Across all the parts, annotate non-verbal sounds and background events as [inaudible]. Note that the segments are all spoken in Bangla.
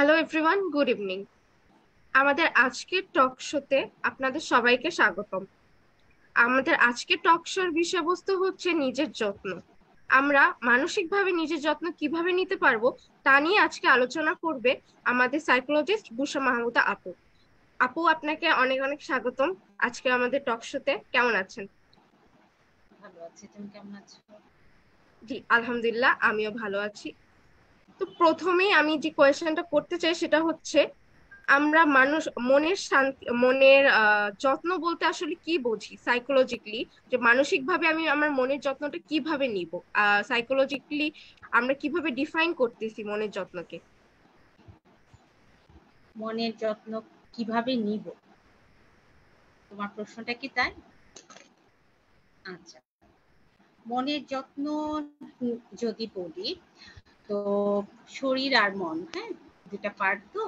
হ্যালো এভরিওয়ান গুড ইভিনিং আমাদের আজকের টক শোতে আপনাদের সবাইকে স্বাগতম। আমাদের আজকের টক শোর বিষয়বস্তু হচ্ছে নিজের যত্ন। আমরা মানসিকভাবে নিজের যত্ন কীভাবে নিতে পারব তা নিয়ে আজকে আলোচনা করবে আমাদের সাইকোলজিস্ট বুসা মাহমুদা আপু। আপু আপনাকে অনেক অনেক স্বাগতম আজকে আমাদের টক শোতে কেমন আছেন? ভালো আছি। তুমি কেমন আছো? জি আলহামদুলিল্লাহ আমিও ভালো আছি। তো প্রথমেই আমি যে কোয়েশ্চেনটা করতে চাই সেটা হচ্ছে, আমরা মানুষ, মনের শান্তি, মনের যত্ন বলতে আসলে কি বুঝি সাইকোলজিক্যালি যে মানসিক ভাবে আমি আমার মনের যত্নটা কীভাবে নিব? সাইকোলজিক্যালি আমরা কীভাবে ডিফাইন করতেছি মনের যত্নকে? মনের যত্ন কীভাবে নিব? তোমার প্রশ্নটা কি তাই? আচ্ছা। মনের যত্ন যদি বলি তো শরীর আর মন হ্যাঁ? দুটা পার্ট তো।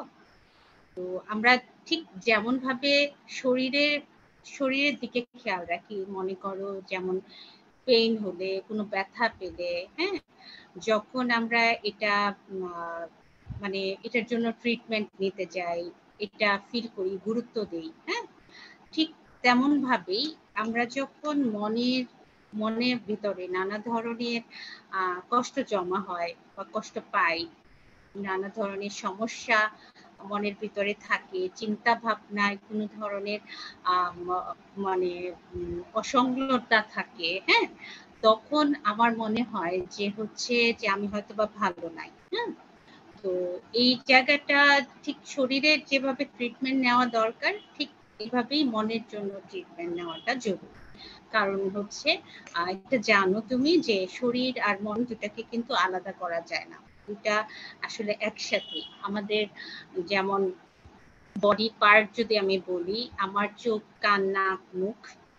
তো আমরা ঠিক যেমন ভাবে শরীরের শরীরের দিকে খেয়াল রাখি, মনে করো যেমন পেইন হলে, কোনো ব্যথা পেলে হ্যাঁ? যখন আমরা এটা মানে এটার জন্য ট্রিটমেন্ট নিতে যাই, এটা ফিল করি, গুরুত্ব দেই হ্যাঁ? ঠিক তেমন ভাবেই আমরা যখন মনের মনের ভিতরে নানা ধরনের কষ্ট জমা হয় বা কষ্ট পাই। নানা ধরনের সমস্যা মনের ভিতরে থাকে চিন্তা ভাবনায় কোনো ধরনের মানে অসংলতা থাকে হ্যাঁ? তখন আমার মনে হয় যে হচ্ছে যে আমি হয়তো বা ভালো নাই হ্যাঁ? তো এই জায়গাটা ঠিক শরীরের যেভাবে ট্রিটমেন্ট নেওয়া দরকার, ঠিক এইভাবেই মনের জন্য ট্রিটমেন্ট নেওয়াটা জরুরি। কারণ হচ্ছে এটা জানো তুমি যে শরীর আর মন দুটাকে কিন্তু আলাদা করা যায় না। দুটা আসলে একসাথে। আমাদের যেমন বডি পার্ট যদি আমি বলি, আমার চোখ, কান, নাক, মুখ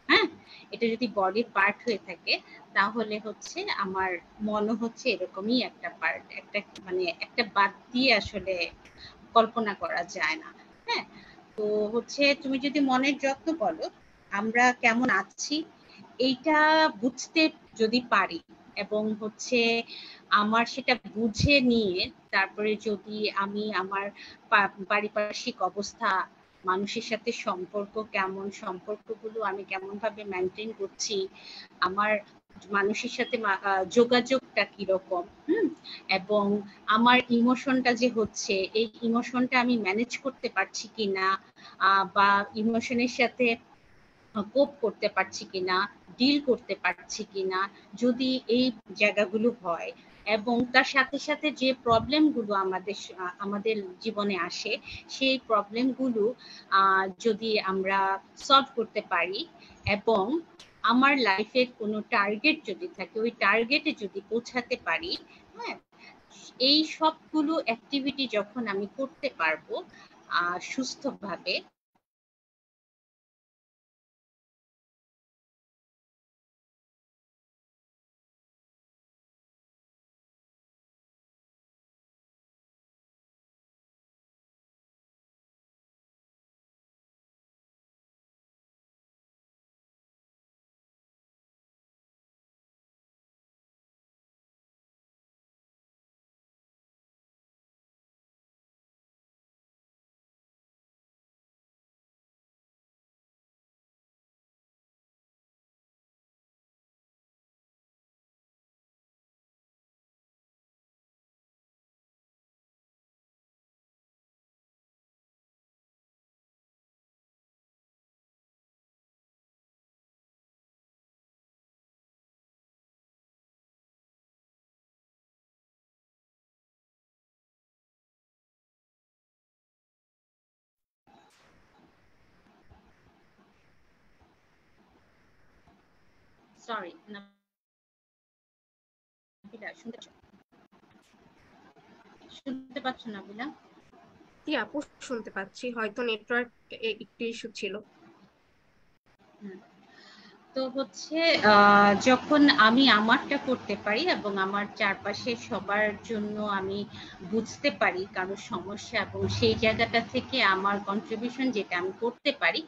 হ্যাঁ? এটা যদি বডি পার্ট হয়ে থাকে, তাহলে হচ্ছে আমার মনও হচ্ছে এরকমই একটা পার্ট একটা মানে একটা বাদ দিয়ে আসলে কল্পনা করা যায় না হ্যাঁ? তো হচ্ছে তুমি যদি মনের যত্ন বলো, আমরা কেমন আছি এইটা বুঝতে যদি পারি এবং হচ্ছে আমার সেটা বুঝে নিয়ে তারপরে যদি আমি আমার পারিপার্শ্বিক অবস্থা, মানুষের সাথে সম্পর্ক কেমন, সম্পর্কগুলো আমি কেমন ভাবে মেনটেন করছি, আমার মানুষের সাথে যোগাযোগটা কীরকম, হুম? এবং আমার ইমোশনটা যে হচ্ছে, এই ইমোশনটা আমি ম্যানেজ করতে পারছি কিনা বা ইমোশনের সাথে কোপ করতে পারছি কিনা, ডিল করতে পারছি কিনা যদি এই জায়গাগুলো হয় এবং তার সাথে সাথে যে প্রবলেমগুলো আমাদের আমাদের জীবনে আসে সেই প্রবলেমগুলো যদি আমরা সলভ করতে পারি এবং আমার লাইফের কোনো টার্গেট যদি থাকে, ওই টার্গেটে যদি পৌঁছাতে পারি হ্যাঁ এই সবগুলো অ্যাক্টিভিটি যখন আমি করতে পারব সুস্থভাবে সরি নাবিলা শুনতে শুনতে পাচ্ছ নাবিলা? জি আপু শুনতে পাচ্ছি। হয়তো নেটওয়ার্ক একটু ইস্যু ছিল। তো হচ্ছে যখন আমি আমারটা করতে পারি এবং আমার চারপাশে সবার জন্য আমি বুঝতে পারি কারোর সমস্যা এবং সেই জায়গাটা থেকে আমার কন্ট্রিবিউশন যেটা আমি করতে পারি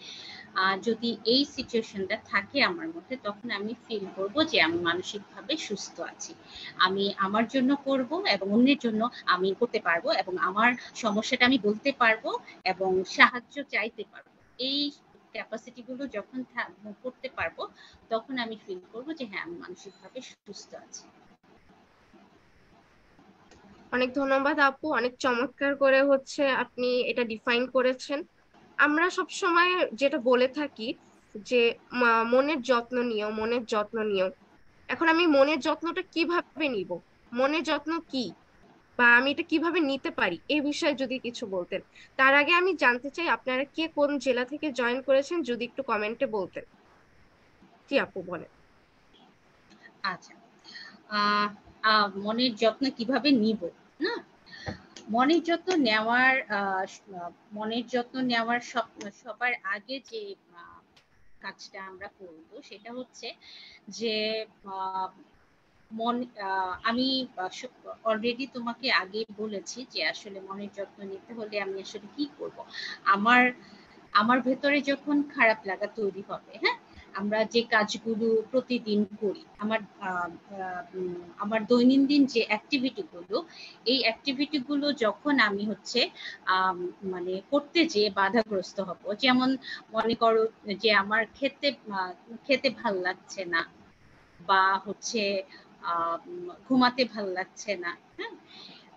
যদি এই সিচুয়েশনটা থাকে আমার মধ্যে, তখন আমি ফিল করব যে আমি মানসিকভাবে সুস্থ আছি। আমি আমার জন্য করব এবং অন্যের জন্য আমি করতে পারব এবং আমার সমস্যাটা আমি বলতে পারব এবং সাহায্য চাইতে পারব। এই ক্যাপাসিটি গুলো যখন করতে পারব, তখন আমি ফিল করব যে হ্যাঁ আমি মানসিকভাবে সুস্থ আছি। অনেক ধন্যবাদ আপু, অনেক চমৎকার করে হচ্ছে আপনি এটা ডিফাইন করেছেন। আমরা সব সময় যেটা বলে থাকি যে মনের যত্ন নিও, মনের যত্ন নিও। এখন আমি মনের যত্নটা কীভাবে নিব? মনের যত্ন কি? বা আমি এটা কীভাবে নিতে পারি? এই বিষয়ে যদি কিছু বলতেন। তার আগে আমি জানতে চাই, আপনারা কে কোন জেলা থেকে জয়েন করেছেন? যদি একটু কমেন্টে বলতেন। কি আপু, বলেন। আচ্ছা। মনের যত্ন কীভাবে নিব? না? মনের যত্ন নেওয়ার মনের যত্ন নেওয়ার সবার আগে যে কাজটা আমরা করব সেটা হচ্ছে যে মন আমি অলরেডি তোমাকে আগে বলেছি যে আসলে মনের যত্ন নিতে হলে আমি আসলে কি করব। আমার আমার ভেতরে যখন খারাপ লাগা তৈরি হবে হ্যাঁ? আমরা যে কাজগুলো প্রতিদিন করি, আমার আমার দৈনন্দিন যে অ্যাক্টিভিটি গুলো এই অ্যাক্টিভিটি গুলো যখন আমি হচ্ছে মানে করতে যে বাধাগ্রস্ত হব, যেমন মনে করো যে আমার খেতে খেতে ভালো লাগছে না, বা হচ্ছে ঘুমাতে ভালো লাগছে না হ্যাঁ?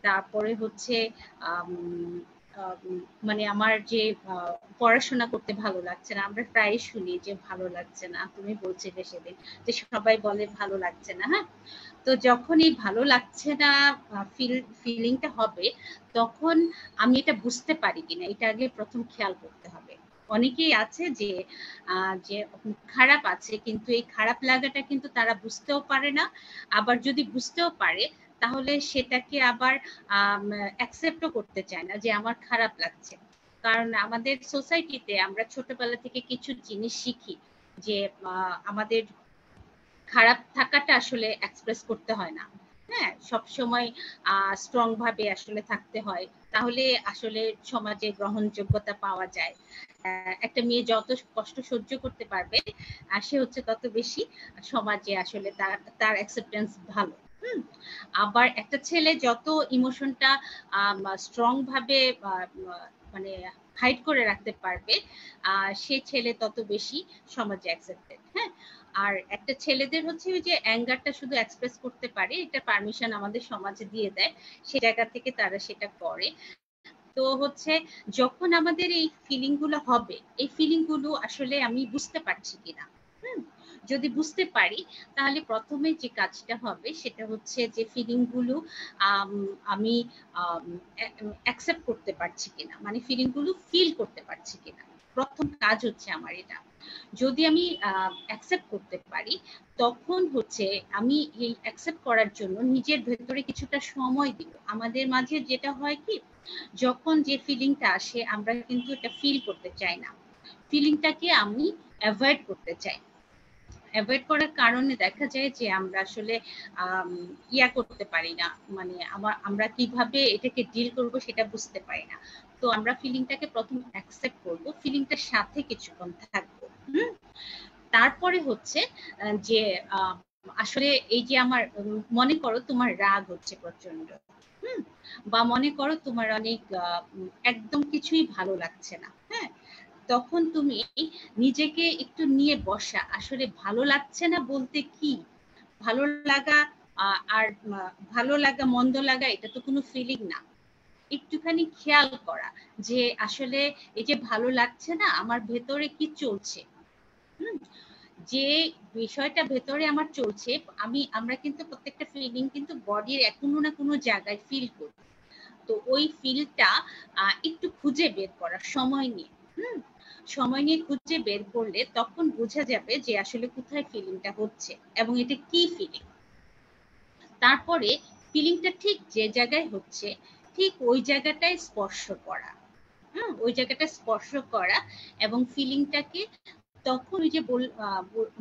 তারপরে হচ্ছে মানে আমার যে পড়াশোনা করতে ভালো লাগছে না, আমরা প্রায় শুনি যে ভালো লাগছে না, তুমি বলছিলে সেদিন, যে সবাই বলে ভালো লাগছে না হ্যাঁ? তো যখন এই ভালো লাগছে না ফিল ফিলিংটা হবে, তখন আমি এটা বুঝতে পারি কিনা, এটা আগে প্রথম খেয়াল করতে হবে। অনেকেই আছে যে যে খারাপ আছে, কিন্তু এই খারাপ লাগাটা কিন্তু তারা বুঝতেও পারে না, আবার যদি বুঝতেও পারে তাহলে সেটাকে আবার অ্যাকসেপ্টও করতে চায় না যে আমার খারাপ লাগছে। কারণ আমাদের সোসাইটিতে আমরা ছোটবেলা থেকে কিছু জিনিস শিখি যে আমাদের খারাপ থাকাটা আসলে এক্সপ্রেস করতে হয় না। হ্যাঁ সব সময় স্ট্রং ভাবে আসলে থাকতে হয়। তাহলে আসলে সমাজে গ্রহণযোগ্যতা পাওয়া যায়। একটা মেয়ে যত কষ্ট সহ্য করতে পারবে সে হচ্ছে তত বেশি সমাজে আসলে তার তার অ্যাকসেপ্টেন্স ভালো। আবার একটা ছেলে যত ইমোশনটা স্ট্রং ভাবে মানে হাইড করে রাখতে পারবে সে ছেলে তত বেশি সমাজে অ্যাকসেপ্টেড হ্যাঁ? আর একটা ছেলেদের হচ্ছে ওই যে অ্যাঙ্গারটা শুধু এক্সপ্রেস করতে পারে, এটা পারমিশন আমাদের সমাজে দিয়ে দেয়, সে জায়গা থেকে তারা সেটা করে। তো হচ্ছে যখন আমাদের এই ফিলিংগুলো হবে, এই ফিলিংগুলো আসলে আমি বুঝতে পারছি কিনা যদি বুঝতে পারি, তাহলে প্রথমে যে কাজটা হবে সেটা হচ্ছে যে ফিলিংগুলো, আমি অ্যাকসেপ্ট করতে পারছি কিনা মানে ফিলিংগুলো ফিল করতে পারছি কিনা। প্রথম কাজ হচ্ছে আমার এটা। যদি আমি অ্যাকসেপ্ট করতে পারি, তখন হচ্ছে আমি এই অ্যাকসেপ্ট করার জন্য নিজের ভেতরে কিছুটা সময় দিব। আমাদের মাঝে যেটা হয় কি, যখন যে ফিলিংটা আসে, আমরা কিন্তু এটা ফিল করতে চাই না। ফিলিংটাকে আমি অ্যাভয়েড করতে চাই। অ্যাভয়েড করার কারণে দেখা যায় যে আমরা আসলে ইয়া করতে পারি না। মানে আমার কীভাবে এটাকে ডিল করব সেটা বুঝতে পারি না। তো আমরা ফিলিংটাকে প্রথম অ্যাকসেপ্ট করব ফিলিংটার সাথে কিছুক্ষণ থাকব। তারপরে হচ্ছে যে আসলে এই যে আমার, মনে করো তোমার রাগ হচ্ছে প্রচণ্ড হুম? বা মনে করো তোমার অনেক একদম কিছুই ভালো লাগছে না। তখন তুমি নিজেকে একটু নিয়ে বসা। আসলে ভালো লাগছে না বলতে কি? ভালো লাগা আর ভালো লাগা, মন্দ লাগা, এটা তো কোনো ফিলিং না। একটুখানি খেয়াল করা যে আসলে এই যে ভালো লাগছে না, আমার ভেতরে কি চলছে? যে বিষয়টা ভেতরে আমার চলছে, আমি, আমরা কিন্তু প্রত্যেকটা ফিলিং কিন্তু বডির কোনো না কোনো জায়গায় ফিল করি। তো ওই ফিলটা একটু খুঁজে বের করার সময় নিয়ে। হুম? সময় নিয়ে খুঁজে বের করলে তখন বোঝা যাবে যে আসলে কোথায় ফিলিংটা হচ্ছে এবং এটা কি ফিলিং তারপরে ফিলিংটা ঠিক যে জায়গায় হচ্ছে, ঠিক ওই জায়গাটায় স্পর্শ করা। হ্যাঁ ওই জায়গাটা স্পর্শ করা এবং ফিলিংটাকে তখন ওই যে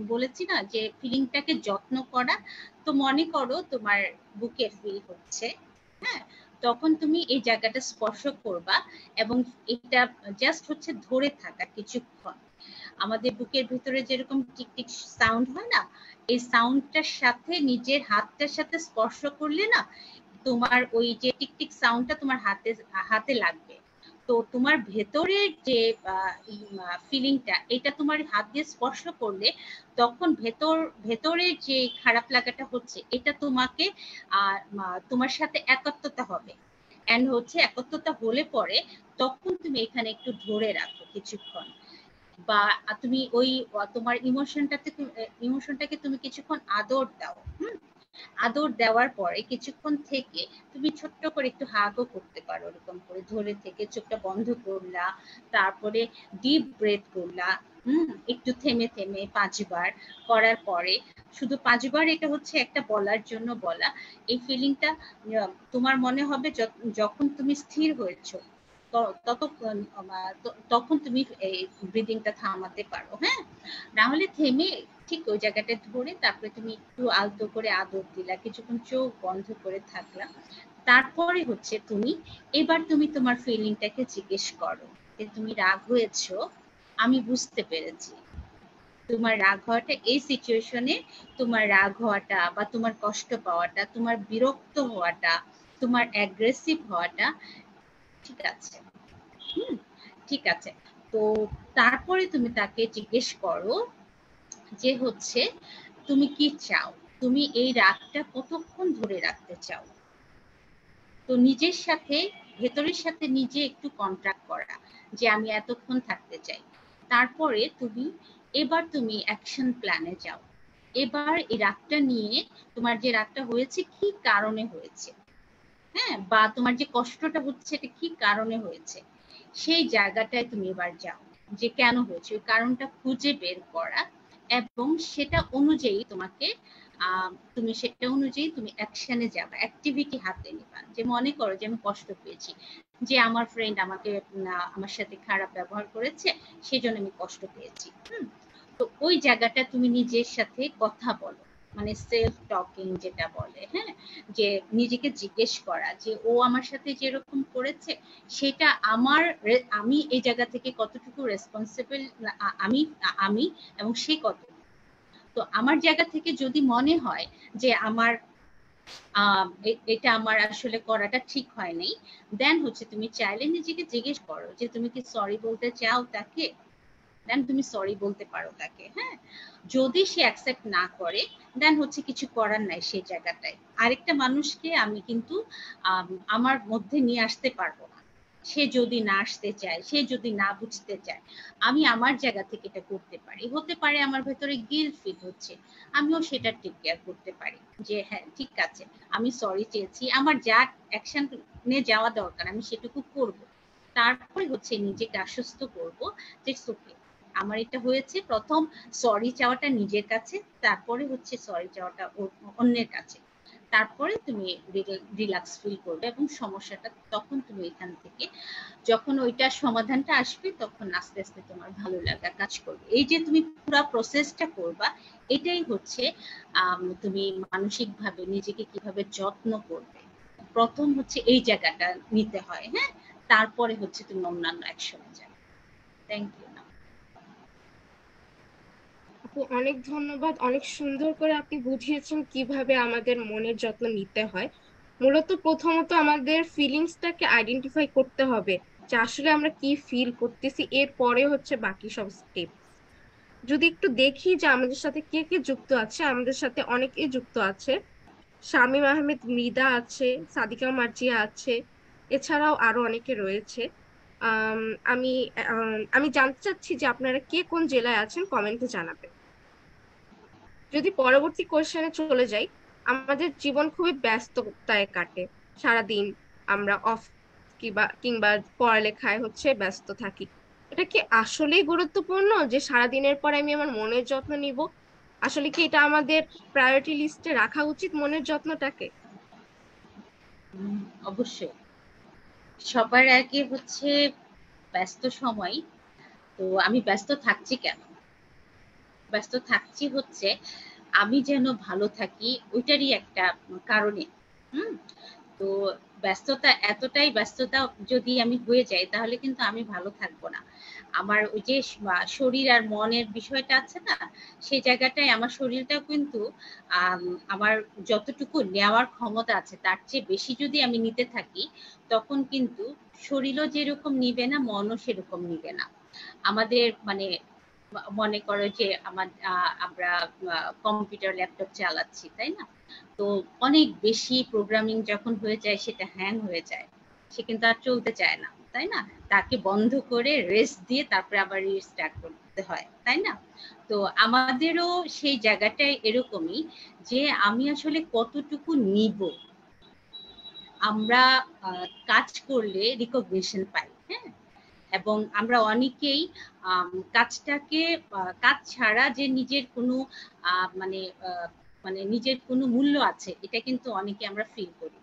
বলেছি না যে ফিলিংটাকে যত্ন করা। তো মনে করো তোমার বুকে ফিল হচ্ছে হ্যাঁ তখন তুমি এই জায়গাটা স্পর্শ করবা এবং এটা জাস্ট হচ্ছে ধরে থাকা কিছুক্ষণ। আমাদের বুকের ভিতরে যেরকম টিকটিক সাউন্ড হয় না, এই সাউন্ডটার সাথে নিজের হাতটার সাথে স্পর্শ করলে না তোমার ওই যে টিকটিক সাউন্ডটা তোমার হাতে হাতে লাগবে। তো তোমার ভেতরের যে ফিলিংটা এটা তোমার হাত দিয়ে স্পর্শ করলে তখন ভেতর, ভেতরের যে খারাপ লাগাটা হচ্ছে, এটা তোমাকে তোমার সাথে একাত্মতা হবে। অ্যান্ড হচ্ছে একত্রতা হলে পরে তখন তুমি এখানে একটু ধরে রাখো কিছুক্ষণ। বা তুমি ওই, তোমার ইমোশনটাতে ইমোশনটাকে তুমি কিছুক্ষণ আদর দাও, হুম? আদর দেওয়ার পরে কিছুক্ষণ থেকে তুমি ছোট্ট করে একটু হাগও করতে পারো, ওরকম করে ধরে থেকে চোখটা বন্ধ করলা, তারপরে ডিপ ব্রেথ করলা, হুম, একটু থেমে থেমে পাঁচবার করার পরে, শুধু পাঁচবার এটা হচ্ছে একটা বলার জন্য বলা, এই ফিলিংটা তোমার মনে হবে যখন তুমি স্থির হয়েছো ততক্ষণ তখন তুমি এই ব্রিদিংটা থামাতে পারো হ্যাঁ? না হলে থেমে ঠিক ওই জায়গাটা ধরে তারপরে তুমি একটু আলতো করে আদর দিলা, কিছুক্ষণ চোখ বন্ধ করে থাকলা। তারপরে হচ্ছে তুমি, এবার তুমি তোমার ফিলিংটাকে জিজ্ঞেস করো যে, তুমি রাগ হয়েছো? আমি বুঝতে পেরেছি। তোমার রাগ হওয়াটা, এই সিচুয়েশনে তোমার রাগ হওয়াটা বা তোমার কষ্ট পাওয়াটা, তোমার বিরক্ত হওয়াটা, তোমার অ্যাগ্রেসিভ হওয়াটা ঠিক আছে। ঠিক আছে। তো তারপরে তুমি তাকে জিজ্ঞেস করো যে হচ্ছে, তুমি কি চাও? তুমি এই রাগটা কতক্ষণ ধরে রাখতে চাও? তো নিজের সাথে, ভেতরের সাথে নিজে একটু কন্ট্রাক্ট করা যে আমি এতক্ষণ থাকতে চাই। তারপরে তুমি, এবার তুমি অ্যাকশন প্ল্যানে যাও। এবার এই রাগটা নিয়ে তোমার যে রাগটা হয়েছে কি কারণে হয়েছে? হ্যাঁ বা তোমার যে কষ্টটা হচ্ছে এটা কি কারণে হয়েছে? সেই জায়গাটায় তুমি এবার যাও, যে কেন হয়েছে, ওই কারণটা খুঁজে বের করা এবং সেটা অনুযায়ী তোমাকে তুমি সেটা অনুযায়ী তুমি অ্যাকশনে যাবা অ্যাক্টিভিটি হাতে নিবা। যে মনে করো যে আমি কষ্ট পেয়েছি, যে আমার ফ্রেন্ড আমাকে আমার সাথে খারাপ ব্যবহার করেছে সেই জন্য আমি কষ্ট পেয়েছি। হুম? তো ওই জায়গাটা তুমি নিজের সাথে কথা বলো। মানে সেলফ টকিং যেটা বলে হ্যাঁ? যে নিজেকে জিজ্ঞেস করা, যে ও আমার সাথে যেরকম করেছে, সেটা আমার আমি এই জায়গা থেকে কতটুকু রেসপন্সিবল আমি আমি এবং সে কত। তো আমার জায়গা থেকে যদি মনে হয় যে আমার এটা আমার আসলে করাটা ঠিক হয় নাই দেন হচ্ছে তুমি চাইলে নিজেকে জিজ্ঞেস করো যে তুমি কি সরি বলতে চাও তাকে? দেন তুমি সরি বলতে পারো তাকে হ্যাঁ? যদি সে অ্যাকসেপ্ট না করে দেন হচ্ছে কিছু করার নাই সেই জায়গাটায়। আরেকটা মানুষকে আমি কিন্তু আমার মধ্যে নিয়ে আসতে পারব না। সে যদি না আসতে চায়, সে যদি না বুঝতে চায়, আমি আমার জায়গা থেকে এটা করতে পারি। হতে পারে আমার ভেতরে গিল ফিল হচ্ছে, আমিও সেটা টেক কেয়ার করতে পারি। যে হ্যাঁ ঠিক আছে, আমি সরি চেয়েছি, আমার যা অ্যাকশন নিয়ে যাওয়া দরকার, আমি সেটুকু করব। তারপরে হচ্ছে নিজেকে আশ্বস্ত করব যে ওকে আমার এটা হয়েছে। প্রথম সরি চাওয়াটা নিজের কাছে, তারপরে হচ্ছে সরি চাওয়াটা অন্যের কাছে। তারপরে তুমি রিল্যাক্স ফিল করবে এবং সমস্যাটা তখন তুমি এখান থেকে যখন ওইটার সমাধানটা আসবে তখন আস্তে আস্তে তোমার ভালো লাগা কাজ করবে। এই যে তুমি পুরো প্রসেসটা করবা, এটাই হচ্ছে তুমি মানসিকভাবে নিজেকে কীভাবে যত্ন করবে। প্রথম হচ্ছে এই জায়গাটা নিতে হয় হ্যাঁ? তারপরে হচ্ছে তুমি অন্যান্য অ্যাকশনে যাবে। থ্যাংক ইউ আপু, অনেক ধন্যবাদ। অনেক সুন্দর করে আপনি বুঝিয়েছেন কীভাবে আমাদের মনের যত্ন নিতে হয়। মূলত প্রথমত আমাদের ফিলিংসটাকে আইডেন্টিফাই করতে হবে যে আসলে আমরা কি ফিল করতেছি, এরপরে হচ্ছে বাকি সব স্টেপ যদি একটু দেখি যে আমাদের সাথে কে কে যুক্ত আছে, আমাদের সাথে অনেকে যুক্ত আছে। শামীম আহমেদ, মৃদা আছে, সাদিকা মার্জিয়া আছে, এছাড়াও আরও অনেকে রয়েছে। আমি আমি জানতে চাচ্ছি যে আপনারা কে কোন জেলায় আছেন, কমেন্টে জানাবেন। যদি পরবর্তী কোয়েশ্চেনে চলে যাই, আমাদের জীবন খুবই ব্যস্ততায় কাটে। সারাদিন আমরা অফ কিংবা কিংবা পড়ালেখায় হচ্ছে ব্যস্ত থাকি। এটা কি আসলেই গুরুত্বপূর্ণ যে সারাদিনের পর আমি আমার মনের যত্ন নিব? আসলে কি এটা আমাদের প্রায়োরিটি লিস্টে রাখা উচিত মনের যত্নটাকে? অবশ্যই। সবার আগে হচ্ছে ব্যস্ত সময়। তো আমি ব্যস্ত থাকছি কেন? ব্যস্ত থাকছি হচ্ছে, আমি যেন ভালো থাকি ওইটারই একটা কারণে। হুম? তো ব্যস্ততা, এতটাই ব্যস্ততা যদি আমি হয়ে যাই, তাহলে কিন্তু আমি ভালো থাকব না। আমার ওই যে শরীর আর মনের বিষয়টা আছে না সেই জায়গাটায় আমার শরীরটাও কিন্তু আমার যতটুকু নেওয়ার ক্ষমতা আছে, তার চেয়ে বেশি যদি আমি নিতে থাকি, তখন কিন্তু শরীরও যেরকম নিবে না, মনও সেরকম নিবে না। আমাদের মানে মনে করো যে আমার আমরা কম্পিউটার ল্যাপটপ চালাচ্ছি, তাই না? তো অনেক বেশি প্রোগ্রামিং যখন হয়ে যায়, সেটা হ্যাং হয়ে যায়। সে কিন্তু আর চলতে চায় না, তাই না? তাকে বন্ধ করে রেস্ট দিয়ে তারপরে আবার রিস্টার্ট করতে হয়, তাই না? তো আমাদেরও সেই জায়গাটাই এরকমই যে আমি আসলে কতটুকু নিব। আমরা কাজ করলে রিকগনিশন পাই হ্যাঁ? এবং আমরা অনেকেই কাজটাকে কাজ ছাড়া যে নিজের কোনো মানে মানে নিজের কোনো মূল্য আছে, এটা কিন্তু অনেকে আমরা ফিল করি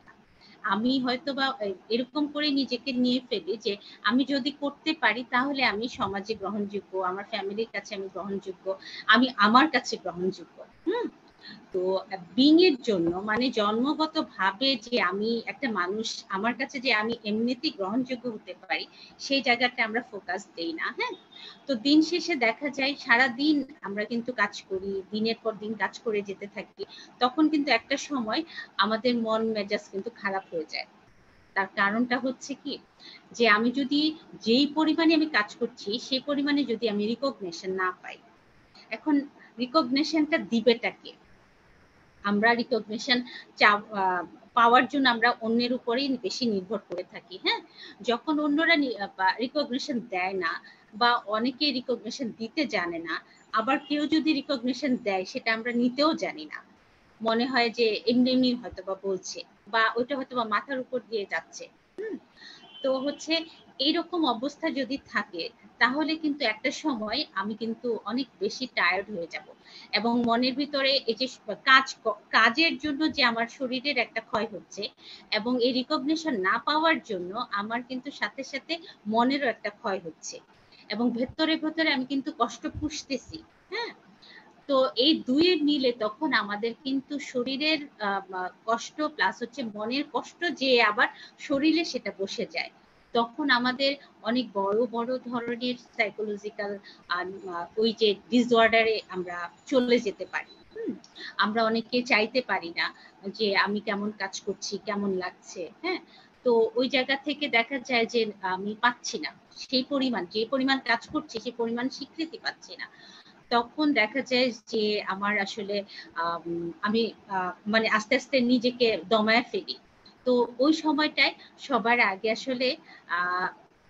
আমি হয়তো বা এরকম করে নিজেকে নিয়ে ফেলি যে, আমি যদি করতে পারি তাহলে আমি সমাজে গ্রহণযোগ্য, আমার ফ্যামিলির কাছে আমি গ্রহণযোগ্য, আমি আমার কাছে গ্রহণযোগ্য, হুম? তো বিং এর জন্য মানে জন্মগত ভাবে যে আমি একটা মানুষ, আমার কাছে যে আমি এমনিতেই গ্রহণযোগ্য হতে পারি, সেই জায়গাটা আমরা ফোকাস দেই না হ্যাঁ? তো দিন শেষে দেখা যায় সারা দিন আমরা কিন্তু কাজ করি, দিনের পর দিন কাজ করে যেতে থাকি, তখন কিন্তু একটা সময় আমাদের মন মেজাজ কিন্তু খারাপ হয়ে যায়। তার কারণটা হচ্ছে কি? যে আমি যদি যেই পরিমাণে আমি কাজ করছি, সেই পরিমাণে যদি আমি রিকগনেশন না পাই, এখন রিকগনেশনটা দিবেটাকে আমরা রিকগনিশন পাওয়ার জন্য আমরা অন্যের উপরেই বেশি নির্ভর করে থাকি হ্যাঁ? যখন অন্যরা রিকগনিশন দেয় না বা অনেকে রিকগনিশন দিতে জানে না, আবার কেউ যদি রিকগনিশন দেয় সেটা আমরা নিতেও জানি না। মনে হয় যে এমনি এমনি হয়তো বা বলছে বা ওইটা হয়তো বা মাথার উপর দিয়ে যাচ্ছে। হুম? তো হচ্ছে এইরকম অবস্থা যদি থাকে, তাহলে কিন্তু একটা সময় আমি কিন্তু অনেক বেশি টায়ার্ড হয়ে যাব। এবং মনের ভিতরে এই যে কাজ কাজের জন্য যে আমার শরীরের একটা ক্ষয় হচ্ছে এবং এই রিকগনিশন না পাওয়ার জন্য আমার কিন্তু সাথে সাথে মনেরও একটা ক্ষয় হচ্ছে। এবং ভেতরে ভেতরে আমি কিন্তু কষ্ট পুষতেছি হ্যাঁ? তো এই দুইয়ের মিলে তখন আমাদের কিন্তু শরীরের কষ্ট প্লাস হচ্ছে মনের কষ্ট যে আবার শরীরে সেটা বসে যায়। তখন আমাদের অনেক বড় বড় ধরনের সাইকোলজিক্যাল ওই যে ডিসঅর্ডারে আমরা চলে যেতে পারি। আমরা অনেকে চাইতে পারি না যে আমি কেমন কাজ করছি, কেমন লাগছে হ্যাঁ? তো ওই জায়গা থেকে দেখা যায় যে আমি পাচ্ছি না। সেই পরিমাণ, যে পরিমাণ কাজ করছি, সেই পরিমাণ স্বীকৃতি পাচ্ছি না। তখন দেখা যায় যে আমার আসলে, আমি মানে আস্তে আস্তে নিজেকে দমায় ফেলি। তো ওই সময়টায় সবার আগে আসলে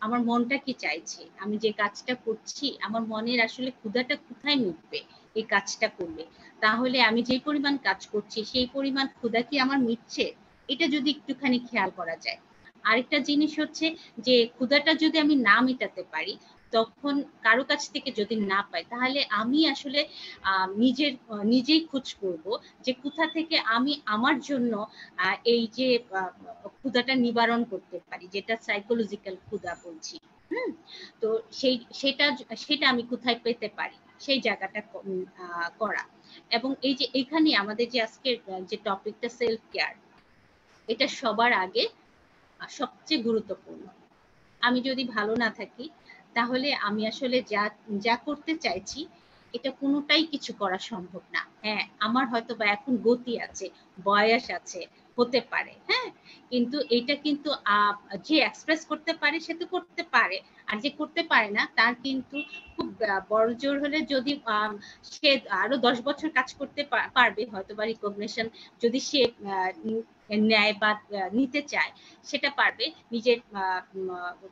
আমার মনটা কি চাইছে? আমি যে কাজটা করছি, আমার মনের আসলে ক্ষুধাটা কোথায় মিটবে এই কাজটা করলে? তাহলে আমি যে পরিমাণ কাজ করছি, সেই পরিমাণ ক্ষুধা কি আমার মিটছে? এটা যদি একটুখানি খেয়াল করা যায়। আরেকটা জিনিস হচ্ছে যে, ক্ষুধাটা যদি আমি না মেটাতে পারি তখন কারও কাছ থেকে যদি না পাই, তাহলে আমি আসলে নিজের, নিজেই খোঁজ করব যে কোথা থেকে আমি আমার জন্য এই যে ক্ষুধাটা নিবারণ করতে পারি, যেটা সাইকোলজিক্যাল ক্ষুধা বলছি। হুম? তো সেই, সেটা সেটা আমি কোথায় পেতে পারি? সেই জায়গাটা করা। এবং এই যে, এখানে আমাদের যে আজকের যে টপিকটা সেলফ কেয়ার এটা সবার আগে সবচেয়ে গুরুত্বপূর্ণ। আমি যদি ভালো না থাকি তাহলে আমি আসলে যা যা করতে চাইছি, এটা কোনোটাই কিছু করা সম্ভব না। হ্যাঁ আমার হয়তো বা এখন গতি আছে, বয়স আছে, হতে পারে হ্যাঁ? কিন্তু এটা কিন্তু যে এক্সপ্রেস করতে পারে, সে তো করতে পারে। আর যে করতে পারে না, তার কিন্তু খুব বড় জোর হলে যদি সে আরও দশ বছর কাজ করতে পারবে হয়তো বা রিকগনিশন যদি সে নেয় বা নিতে চায়, সেটা পারবে নিজের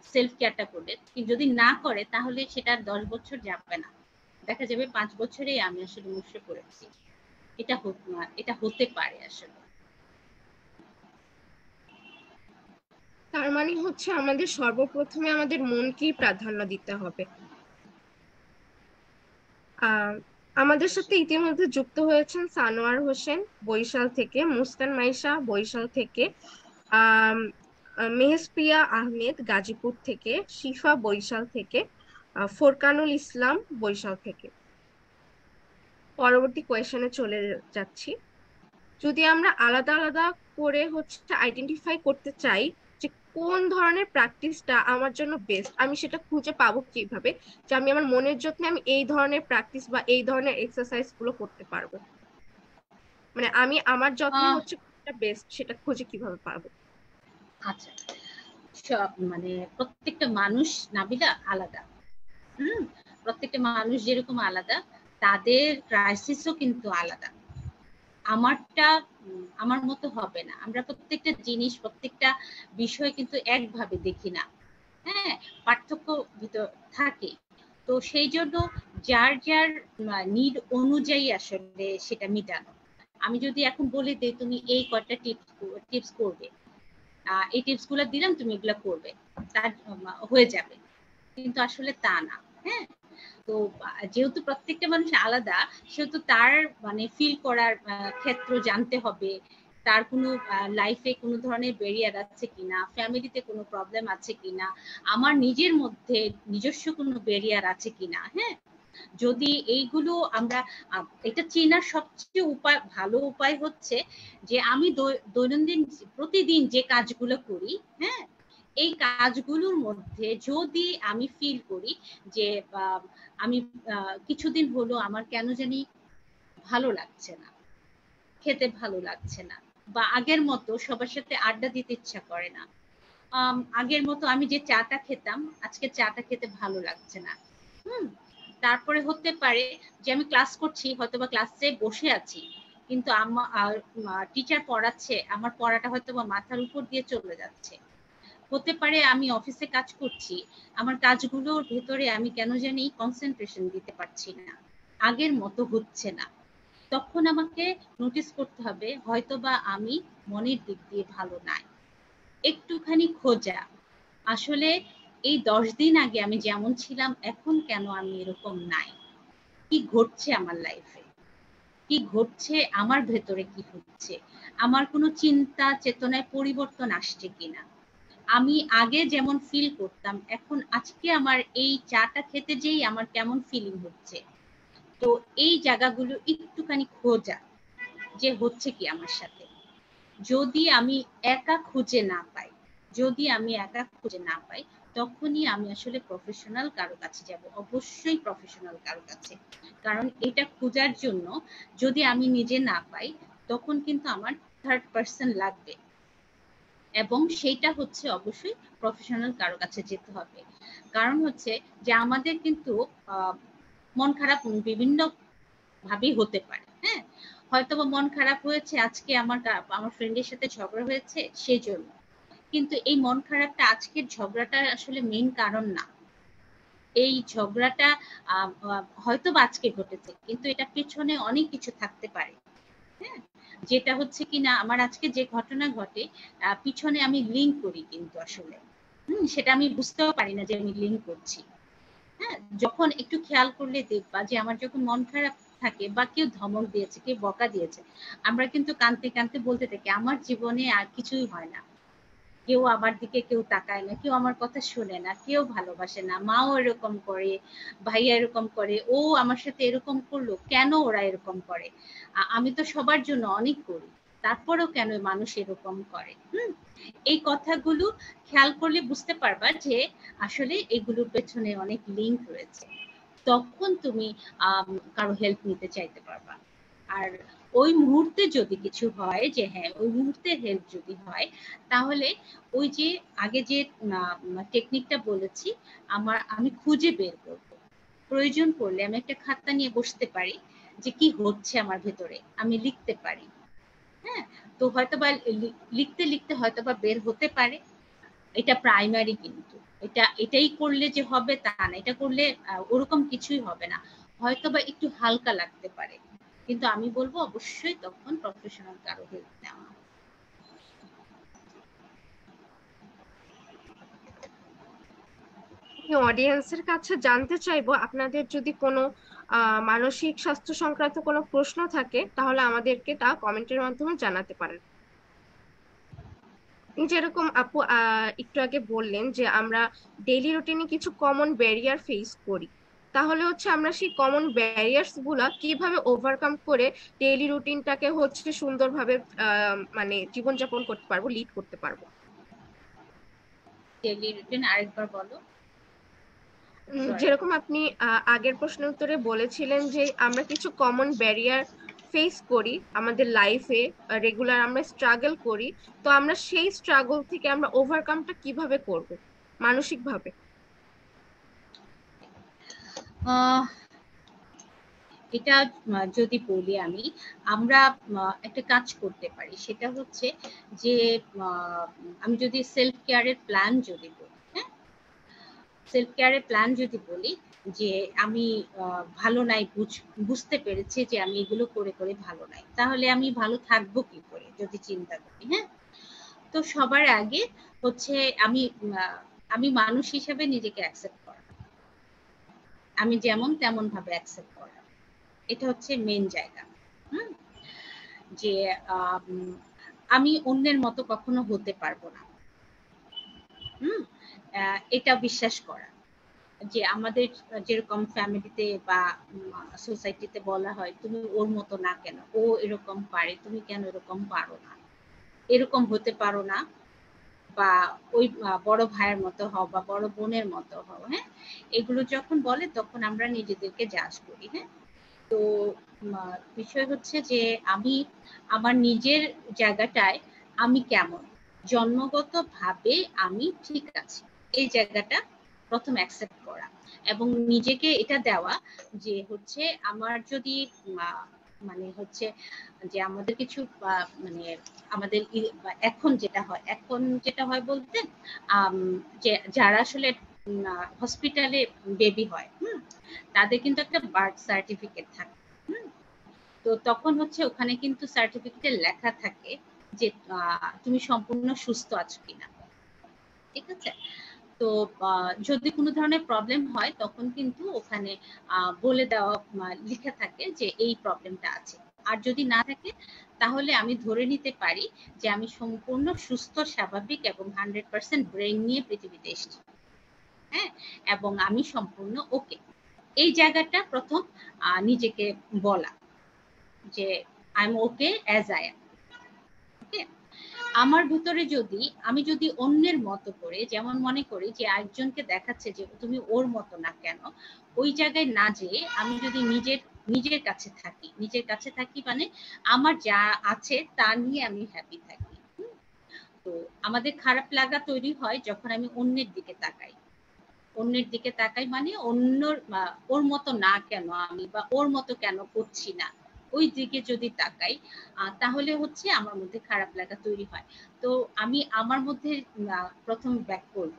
সেলফ কেয়ারটা করলে। যদি না করে, তাহলে সেটা দশ বছর যাবে না। দেখা যাবে পাঁচ বছরেই আমি আসলে মুসে পড়েছি। এটা এটা হতে পারে আসলে। তার মানে হচ্ছে আমাদের সর্বপ্রথমে আমাদের মনকেই প্রাধান্য দিতে হবে। আমাদের সাথে ইতিমধ্যে যুক্ত হয়েছেন সানোয়ার হোসেন, বরিশাল থেকে, মুস্তান মাইশা, বরিশাল থেকে মেহসপিয়া আহমেদ, গাজীপুর থেকে, শিফা বরিশাল থেকে ফোরকানুল ইসলাম বরিশাল থেকে। পরবর্তী কোয়েশনে চলে যাচ্ছি। যদি আমরা আলাদা আলাদা করে হচ্ছে আইডেন্টিফাই করতে চাই কোন ধরনের প্র্যাকটিসটা আমার জন্য বেস্ট আমি সেটা খুঁজে পাবো কীভাবে? যে আমি আমার মনের যত্নে আমি এই ধরনের প্র্যাকটিস বা এই ধরনের এক্সারসাইজগুলো করতে পারব। মানে আমি আমার যত্ন হচ্ছে কোনটা বেস্ট সেটা খুঁজে কীভাবে পাবো? আচ্ছা। সব মানে প্রত্যেকটা মানুষ নাবিলা আলাদা। হুম? প্রত্যেকটা মানুষ যেরকম আলাদা তাদের ক্রাইসিসও কিন্তু আলাদা। আমারটা, আমার মতো হবে না। আমরা প্রত্যেকটা জিনিস, প্রত্যেকটা বিষয় কিন্তু একভাবে দেখি না। হ্যাঁ পার্থক্য ভিতর থাকে। তো সেই জন্য যার যার নিড অনুযায়ী আসলে সেটা মিটানো। আমি যদি এখন বলে দিই, তুমি এই কয়টা টিপস টিপস করবে? এই টিপসগুলো দিলাম, তুমি এগুলা করবে। তার, হয়ে যাবে। কিন্তু আসলে তা না। হ্যাঁ তো যেহেতু প্রত্যেকটা মানুষ আলাদা, সেহেতু তার মানে ফিল করার ক্ষেত্র জানতে হবে। তার কোনো লাইফে কোনো ধরনের ব্যারিয়ার আছে কিনা ফ্যামিলিতে কোনো প্রবলেম আছে কিনা, আমার নিজের মধ্যে নিজস্ব কোনো ব্যারিয়ার আছে কিনা হ্যাঁ? যদি এইগুলো আমরা এটা চেনার সবচেয়ে উপায়, ভালো উপায় হচ্ছে যে, আমি দৈনন্দিন প্রতিদিন যে কাজগুলো করি হ্যাঁ? এই কাজগুলোর মধ্যে যদি আমি ফিল করি যে আমি কিছুদিন হলো আমার কেন জানি ভালো লাগছে না, খেতে ভালো লাগছে না, বা আগের মতো সবার সাথে আড্ডা দিতে ইচ্ছা করে না আগের মতো আমি যে চাটা খেতাম, আজকে চাটা খেতে ভালো লাগছে না, হুম, তারপরে হতে পারে যে আমি ক্লাস করছি হয়তো বা ক্লাসে বসে আছি, কিন্তু আমার টিচার পড়াচ্ছে, আমার পড়াটা হয়তো বা মাথার উপর দিয়ে চলে যাচ্ছে হতে পারে আমি অফিসে কাজ করছি, আমার কাজগুলোর ভেতরে আমি কেন জানি কনসেন্ট্রেশন দিতে পারছি না, আগের মতো হচ্ছে না। তখন আমাকে নোটিস করতে হবে হয়তো বা আমি মনের দিক দিয়ে ভালো নাই। একটুখানি খোঁজা, আসলে এই দশ দিন আগে আমি যেমন ছিলাম, এখন কেন আমি এরকম নাই? কি ঘটছে আমার লাইফে কি ঘটছে? আমার ভেতরে কি হচ্ছে? আমার কোনো চিন্তা চেতনায় পরিবর্তন আসছে কিনা? আমি আগে যেমন ফিল করতাম, এখন আজকে আমার এই চাটা খেতে যেই আমার কেমন ফিলিং হচ্ছে। তো এই জায়গাগুলো একটুখানি খোঁজা, যে হচ্ছে কি আমার সাথে। যদি আমি একা খুঁজে না পাই, যদি আমি একা খুঁজে না পাই, তখনই আমি আসলে প্রফেশনাল কারও কাছে যাব, অবশ্যই প্রফেশনাল কারও কাছে। কারণ এটা খোঁজার জন্য যদি আমি নিজে না পাই, তখন কিন্তু আমার থার্ড পার্সন লাগবে। এবং সেইটা হচ্ছে অবশ্যই প্রফেশনাল কারও কাছে যেতে হবে। কারণ হচ্ছে যে আমাদের কিন্তু মন খারাপ বিভিন্ন ভাবেই হতে পারে হ্যাঁ? হয়তো বা মন খারাপ হয়েছে, আজকে আমার আমার ফ্রেন্ডের সাথে ঝগড়া হয়েছে সেই জন্য কিন্তু এই মন খারাপটা আজকের ঝগড়াটা আসলে মেইন কারণ না। এই ঝগড়াটা হয়তো বা আজকে ঘটেছে, কিন্তু এটা পেছনে অনেক কিছু থাকতে পারে হ্যাঁ? যেটা হচ্ছে কিনা, আমার আজকে যে ঘটনা ঘটে পিছনে আমি লিঙ্ক করি কিন্তু আসলে। হম, সেটা আমি বুঝতেও পারি না যে আমি লিঙ্ক করছি। হ্যাঁ যখন একটু খেয়াল করলে দেখবা যে আমার যখন মন খারাপ থাকে বা কেউ ধমক দিয়েছে, কেউ বকা দিয়েছে, আমরা কিন্তু কানতে কানতে বলতে থাকি, আমার জীবনে আর কিছুই হয় না। কেউ আমার দিকে কেউ তাকায় না, কেউ আমার কথা শুনে না, কেউ ভালোবাসে না, মাও এরকম করে, ভাইয়া এরকম করে, ও আমার সাথে এরকম করল, কেন ওরা এরকম করে? আমি তো সবার জন্য অনেক করি, তারপরেও কেন মানুষ এরকম করে? হুম? এই কথাগুলো খেয়াল করলে বুঝতে পারবা যে আসলে এগুলোর পেছনে অনেক লিঙ্ক রয়েছে। তখন তুমি কারও হেল্প নিতে চাইতে পারবা। আর ওই মুহূর্তে যদি কিছু হয় যে হ্যাঁ ওই মুহূর্তে হেল্প যদি হয়, তাহলে ওই যে আগে যে টেকনিকটা বলেছি, আমার, আমি খুঁজে বের করব। প্রয়োজন পড়লে আমি একটা খাতা নিয়ে বসতে পারি যে কি হচ্ছে আমার ভেতরে, আমি লিখতে পারি। হ্যাঁ তো হয়তো বা লিখতে লিখতে হয়তো বা বের হতে পারে। এটা প্রাইমারি কিন্তু। এটা, এটাই করলে যে হবে তা না, এটা করলে ওরকম কিছুই হবে না। হয়তো বা একটু হালকা লাগতে পারে। কিন্তু আমি বলব অবশ্যই তখন প্রফেশনাল কারও হেল্প নেওয়া অডিয়েন্সের কাছে জানতে চাইব, আপনাদের যদি কোনো মানসিক স্বাস্থ্য সংক্রান্ত কোনো প্রশ্ন থাকে, তাহলে আমাদেরকে তা কমেন্টের মাধ্যমে জানাতে পারেন। যেরকম আপু একটু আগে বললেন যে আমরা ডেইলি রুটিনে কিছু কমন ব্যারিয়ার ফেস করি। তাহলে হচ্ছে আমরা সেই কমন ব্যারিয়ার্সগুলা কীভাবে ওভারকাম করে ডেইলি রুটিনটাকে হচ্ছে সুন্দরভাবে মানে জীবনযাপন করতে পারব লিড করতে পারব? ডেইলি রুটিন আরেকবার বলো। যেরকম আপনি আগের প্রশ্নের উত্তরে বলেছিলেন যে আমরা কিছু কমন ব্যারিয়ার ফেস করি আমাদের লাইফে রেগুলার আমরা স্ট্রাগল করি তো আমরা সেই স্ট্রাগল থেকে আমরা ওভারকামটা কীভাবে করব? মানসিকভাবে। এটা যদি বলি আমি, আমরা একটা কাজ করতে পারি। সেটা হচ্ছে যে আমি যদি সেলফ কেয়ারের প্ল্যান যদি বলি হ্যাঁ? সেলফ কেয়ারের প্ল্যান যদি বলি যে, আমি ভালো নাই বুঝতে পেরেছি যে, আমি এগুলো করে করে ভালো নাই, তাহলে আমি ভালো থাকব কি করে, যদি চিন্তা করি হ্যাঁ? তো সবার আগে হচ্ছে আমি আমি মানুষ হিসেবে নিজেকে অ্যাকসেপ্ট আমি যেমন তেমন ভাবে অ্যাকসেপ্ট করা এটা হচ্ছে মেন জায়গা। যে, আমি অন্যের মতো কখনো হতে পারব না। এটা বিশ্বাস করা। যে আমাদের যেরকম ফ্যামিলিতে বা সোসাইটিতে বলা হয়, তুমি ওর মতো না কেন? ও এরকম পারে, তুমি কেন এরকম পারো না? এরকম হতে পারো না, বা ওই বড় ভাইয়ের মতো হও বা বড় বোনের মতো হও হ্যাঁ? এগুলো যখন বলে, তখন আমরা নিজেদেরকে জাজ করি হ্যাঁ? তো বিষয় হচ্ছে যে আমি আমার নিজের জায়গাটায় আমি কেমন? জন্মগত ভাবে আমি ঠিক আছি। এই জায়গাটা প্রথম অ্যাকসেপ্ট করা এবং নিজেকে এটা দেওয়া যে হচ্ছে আমার যদি মানে হচ্ছে যে আমাদের কিছু মানে আমাদের এখন যেটা হয়, এখন যেটা হয় বলতে যে যারা আসলে হসপিটালে বেবি হয় তাদের কিন্তু একটা বার্থ সার্টিফিকেট থাকে তো তখন হচ্ছে ওখানে কিন্তু সার্টিফিকেটে লেখা থাকে যে তুমি সম্পূর্ণ সুস্থ আছো কিনা, ঠিক আছে? তো যদি কোনো ধরনের প্রবলেম হয়, তখন কিন্তু ওখানে বলে দেওয়া লিখে থাকে যে, এই প্রবলেমটা আছে। আর যদি না থাকে, তাহলে আমি ধরে নিতে পারি যে, আমি সম্পূর্ণ সুস্থ, স্বাভাবিক এবং হান্ড্রেড পার্সেন্ট ব্রেন নিয়ে পৃথিবীতে এসেছি। হ্যাঁ এবং আমি সম্পূর্ণ ওকে। এই জায়গাটা প্রথম নিজেকে বলা যে I am okay as I am okay? আমার ভিতরে যদি, আমি যদি অন্যের মতো করে, যেমন মনে করি যে একজনকে দেখাচ্ছে যে, তুমি ওর মতো না কেন? ওই জায়গায় না যেয়ে, আমি যদি নিজের নিজের কাছে থাকি, নিজের কাছে থাকি মানে আমার যা আছে তা নিয়ে আমি হ্যাপি থাকি। তো আমাদের খারাপ লাগা তৈরি হয় যখন আমি অন্যের দিকে তাকাই। অন্যের দিকে তাকাই মানে অন্যর ওর মতো না কেন আমি বা ওর মতো কেন করছি না? ওই দিকে যদি তাকাই তাহলে হচ্ছে আমার মধ্যে খারাপ লাগা তৈরি হয়। তো আমি আমার মধ্যে প্রথম ব্যাক করব।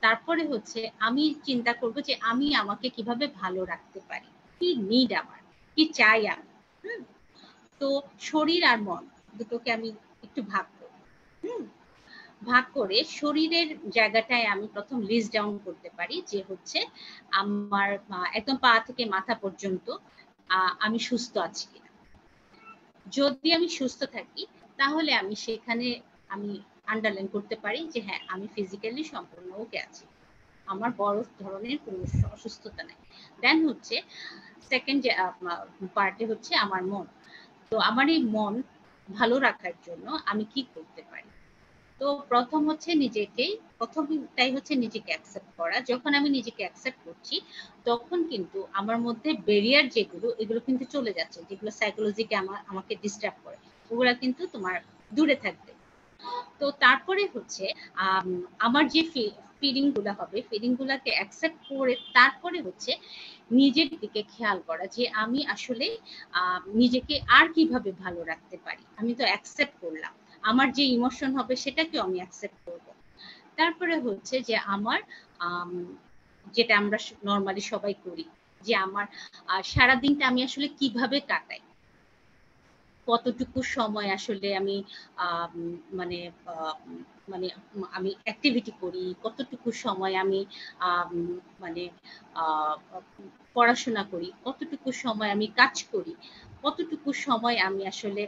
তারপরে হচ্ছে আমি চিন্তা করব যে আমি আমাকে কীভাবে ভালো রাখতে পারি? কি নিড আমার? কি চাই আমি? তো শরীর আর মন দুটোকে আমি একটু করি হুম? ভাগ করে শরীরের জায়গাটায় আমি প্রথম লিস্ট ডাউন করতে পারি যে হচ্ছে আমার একদম পা থেকে মাথা পর্যন্ত আমি সুস্থ আছি কিনা। যদি আমি সুস্থ থাকি, তাহলে আমি সেখানে আমি আন্ডারলাইন করতে পারি যে হ্যাঁ আমি ফিজিক্যালি সম্পূর্ণ ওকে আছি। আমার বড় ধরনের কোনো অসুস্থতা নেই। দেন হচ্ছে সেকেন্ড যে পার্টে হচ্ছে আমার মন। তো আমার এই মন ভালো রাখার জন্য আমি কি করতে পারি? তো প্রথম হচ্ছে নিজেকে, প্রথমটাই হচ্ছে নিজেকে অ্যাকসেপ্ট করা। যখন আমি নিজেকে অ্যাকসেপ্ট করছি, তখন কিন্তু আমার মধ্যে ব্যারিয়ার যেগুলো, এগুলো কিন্তু চলে যাচ্ছে, যেগুলো সাইকোলজিকে আমার আমাকে ডিস্টার্ব করে। ওগুলা কিন্তু তোমার দূরে থাকবে। তো তারপরে হচ্ছে আমার যে ফিলিংগুলা হবে ফিলিং গুলাকে অ্যাকসেপ্ট করে তারপরে হচ্ছে নিজের দিকে খেয়াল করা যে আমি আসলে নিজেকে আর কীভাবে ভালো রাখতে পারি। আমি তো অ্যাকসেপ্ট করলাম। আমার যে ইমোশন হবে সেটাকেও আমি অ্যাকসেপ্ট করব। তারপরে হচ্ছে যে আমার যেটা আমরা নর্মালি সবাই করি, যে আমার সারা দিনটা আমি আসলে কীভাবে কাটাই? কতটুকু সময় আসলে আমি মানে মানে আমি অ্যাক্টিভিটি করি? কতটুকু সময় আমি মানে পড়াশোনা করি? কতটুকু সময় আমি কাজ করি? কতটুকু সময় আমি আসলে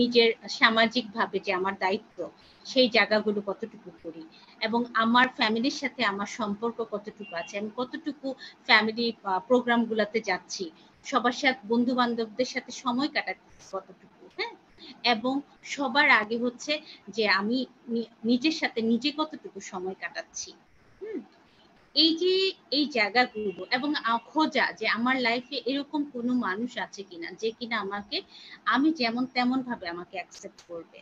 নিজের সামাজিকভাবে যে আমার দায়িত্ব, সেই জায়গাগুলো কতটুকু করি? এবং আমার ফ্যামিলির সাথে আমার সম্পর্ক কতটুকু আছে? আমি কতটুকু ফ্যামিলি প্রোগ্রামগুলোতে যাচ্ছি? সবার সাথে বন্ধু বান্ধবদের সাথে সময় কাটাচ্ছি কতটুকু হ্যাঁ? এবং সবার আগে হচ্ছে যে আমি নিজের সাথে নিজে কতটুকু সময় কাটাচ্ছি? এই যে, এই জায়গাগুলো এবং খোঁজা যে আমার লাইফে এরকম কোনো মানুষ আছে কিনা, যে কিনা আমাকে, আমি যেমন তেমন ভাবে আমাকে অ্যাকসেপ্ট করবে।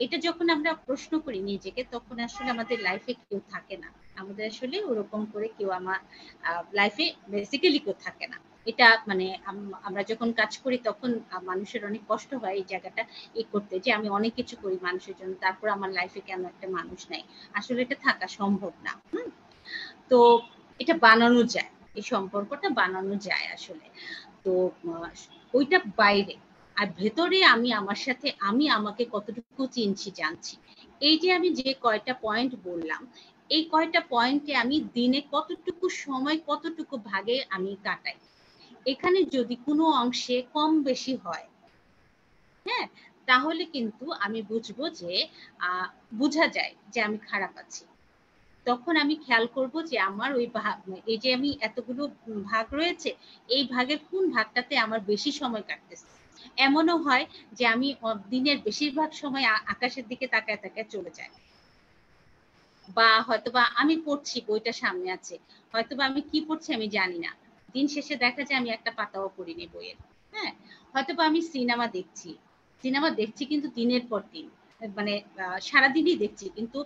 এটা যখন আমরা প্রশ্ন করি নিজেকে, তখন আসলে আমাদের লাইফে কেউ থাকে না। আমাদের আসলে ওরকম করে কেউ আমার লাইফে বেসিক্যালি কেউ থাকে না। এটা মানে আমরা যখন কাজ করি তখন মানুষের অনেক কষ্ট হয় এই জায়গাটা ই করতে, যে আমি অনেক কিছু করি মানুষের জন্য, তারপর আমার লাইফে কেন একটা মানুষ নাই? আসলে এটা থাকা সম্ভব না। হুম? তো এটা বানানো যায়। এই সম্পর্কটা বানানো যায় আসলে। তো ওইটা বাইরে। আর ভেতরে আমি আমার সাথে, আমি আমাকে কতটুকু চিনছি, জানছি। এই যে আমি যে কয়টা পয়েন্ট বললাম, এই কয়টা পয়েন্টে আমি দিনে কতটুকু সময়, কতটুকু ভাগে আমি কাটাই? এখানে যদি কোনো অংশে কম বেশি হয় হ্যাঁ তাহলে কিন্তু আমি বুঝব যে বোঝা যায় যে আমি খারাপ আছি। তখন আমি খেয়াল করব যে আমার ওই ভাগ, এই যে আমি এতগুলো ভাগ রয়েছে, এই ভাগের কোন ভাগটাতে আমার বেশি সময় কাটতেছে? এমনও হয় যে আমি দিনের বেশিরভাগ সময় আকাশের দিকে তাকায় তাকায় চলে যায় বা হয়তোবা আমি পড়ছি, বইটা সামনে আছে, হয়তোবা আমি কি পড়ছি আমি জানি না। দিন শেষে দেখা যায় আমি একটা পাতাও পড়িনি বইয়ের। হ্যাঁ হয়তোবা আমি সিনেমা দেখছি সিনেমা দেখছি কিন্তু দিনের পর দিন। মানে সারাদিনই দেখছি। কিন্তু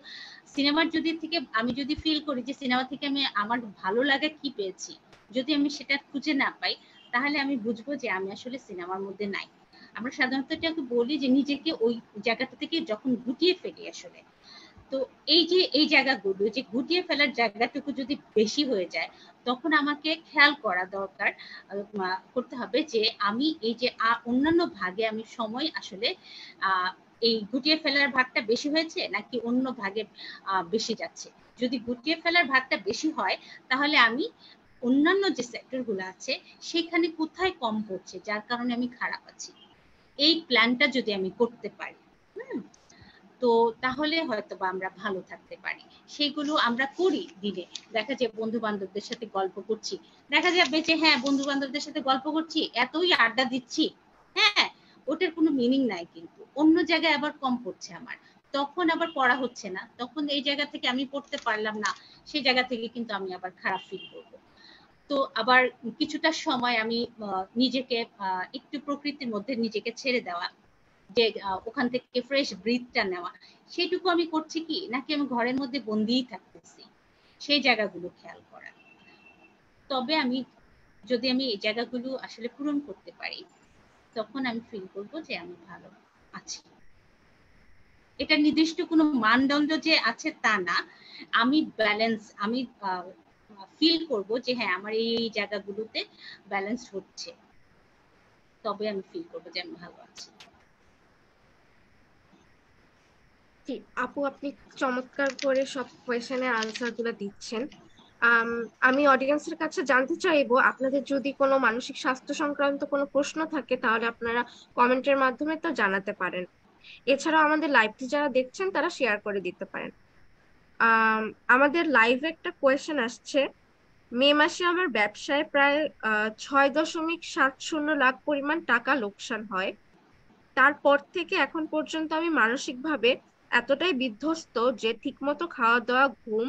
সিনেমার যদি থেকে, আমি যদি ফিল করি যে সিনেমা থেকে আমি আমার ভালো লাগা কি পেয়েছি, যদি আমি সেটা খুঁজে না পাই, তাহলে আমি বুঝব যে আমি আসলে সিনেমার মধ্যে নাই। আমরা সাধারণত এটাকে বলি যে নিজেকে ওই জায়গাটা থেকে যখন গুটিয়ে ফেলি আসলে। তো এই যে, এই জায়গাগুলো, যে গুটিয়ে ফেলার জায়গাটুকু যদি বেশি হয়ে যায়, তখন আমাকে খেয়াল করা দরকার করতে হবে যে আমি এই যে অন্যান্য ভাগে আমি সময় আসলে আহ এই গুটিয়ে ফেলার ভাগটা বেশি হয়েছে নাকি অন্য ভাগে বেশি যাচ্ছে? যদি গুটিয়ে ফেলার ভাগটা বেশি হয়, তাহলে আমি অন্যান্য যে সেক্টরগুলো আছে, সেখানে কোথায় কম পড়ছে যার কারণে আমি খারাপ আছি। এই প্ল্যানটা যদি আমি করতে পারি তো তাহলে হয়তো বা আমরা ভালো থাকতে পারি। সেগুলো আমরা করি দিনে। দেখা যায় বন্ধু বান্ধবদের সাথে গল্প করছি। দেখা যাবে যে হ্যাঁ বন্ধু বান্ধবদের সাথে গল্প করছি, এতই আড্ডা দিচ্ছি। হ্যাঁ ওটার কোনো মিনিং নাই কিন্তু। অন্য জায়গায় আবার কম পড়ছে আমার। তখন আবার পড়া হচ্ছে না। তখন এই জায়গা থেকে আমি পড়তে পারলাম না, সেই জায়গা থেকে কিন্তু আমি আবার খারাপ ফিল করব। তো আবার কিছুটা সময় আমি নিজেকে একটু প্রকৃতির মধ্যে নিজেকে ছেড়ে দেওয়া, যে ওখান থেকে ফ্রেশ ব্রিথটা নেওয়া, সেটুকু আমি করছি কি? নাকি আমি ঘরের মধ্যে বন্দিই থাকতেছি? সেই জায়গাগুলো খেয়াল করা। তবে আমি, যদি আমি এই জায়গাগুলো আসলে পূরণ করতে পারি তখন আমি ফিল করব যে আমি ভালো আছি। এটা নির্দিষ্ট কোনো মানদণ্ড যে আছে তা না। আমি ব্যালেন্স আমি ফিল করব যে হ্যাঁ আমার এই জায়গাগুলোতে ব্যালেন্স হচ্ছে। তবে আমি ফিল করব যে আমি ভালো আছি। আপু আপনি চমৎকার করে সব কোয়েশনের আনসারগুলো দিচ্ছেন। আমি অডিয়েন্সের কাছে জানতে চাইব, আপনাদের যদি কোনো মানসিক স্বাস্থ্য সংক্রান্ত কোনো প্রশ্ন থাকে, তাহলে আপনারা কমেন্টের মাধ্যমে তা জানাতে পারেন। এছাড়াও আমাদের লাইভটি যারা দেখছেন, তারা শেয়ার করে দিতে পারেন। আমাদের লাইভে একটা কোয়েশ্চেন আসছে। মে মাসে আমার ব্যবসায় প্রায় ছয় দশমিক সাত শূন্য লাখ পরিমাণ টাকা লোকসান হয়। তারপর থেকে এখন পর্যন্ত আমি মানসিকভাবে এতটাই বিধ্বস্ত যে ঠিকমতো খাওয়া দাওয়া ঘুম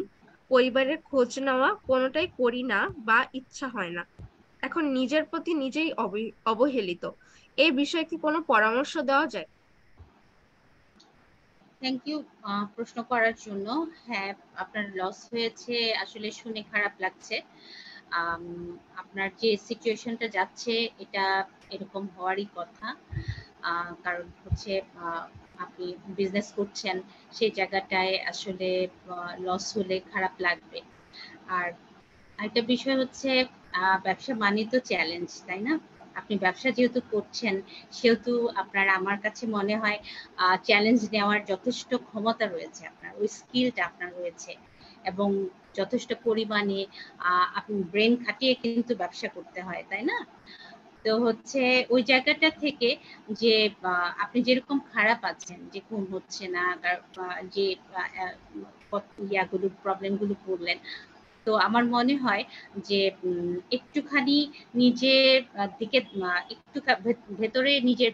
পরিবারের খোঁজ নেওয়া কোনোটাই করি না বা ইচ্ছা হয় না। এখন নিজের প্রতি নিজেই অবহেলিত। এই বিষয়ে কি কোনো পরামর্শ দেওয়া যায়? থ্যাংক ইউ প্রশ্ন করার জন্য। হ্যাঁ আপনার লস হয়েছে, আসলে শুনে খারাপ লাগছে। আপনার যে সিচুয়েশনটা যাচ্ছে, এটা এরকম হওয়ারই কথা। কারণ হচ্ছে আপনি বিজনেস করছেন, সেই জায়গাটায় আসলে লস হলে খারাপ লাগবে। আর একটা বিষয় হচ্ছে ব্যবসা মানে তো চ্যালেঞ্জ তাই না? আপনি ব্যবসা যেহেতু করছেন, সেহেতু আপনার, আমার কাছে মনে হয় চ্যালেঞ্জ নেওয়ার যথেষ্ট ক্ষমতা রয়েছে আপনার, ওই স্কিলটা আপনার রয়েছে। এবং যথেষ্ট পরিমাণে আপনি ব্রেন খাটিয়ে কিন্তু ব্যবসা করতে হয়, তাই না? তো হচ্ছে ওই জায়গাটা থেকে যে আপনি যেরকম খারাপ আছেন যে ঘুম হচ্ছে না যে ইয়াগুলো, প্রবলেমগুলো করলেন তো আমার মনে হয় যে একটুখানি নিজের দিকে একটু ভেতরে নিজের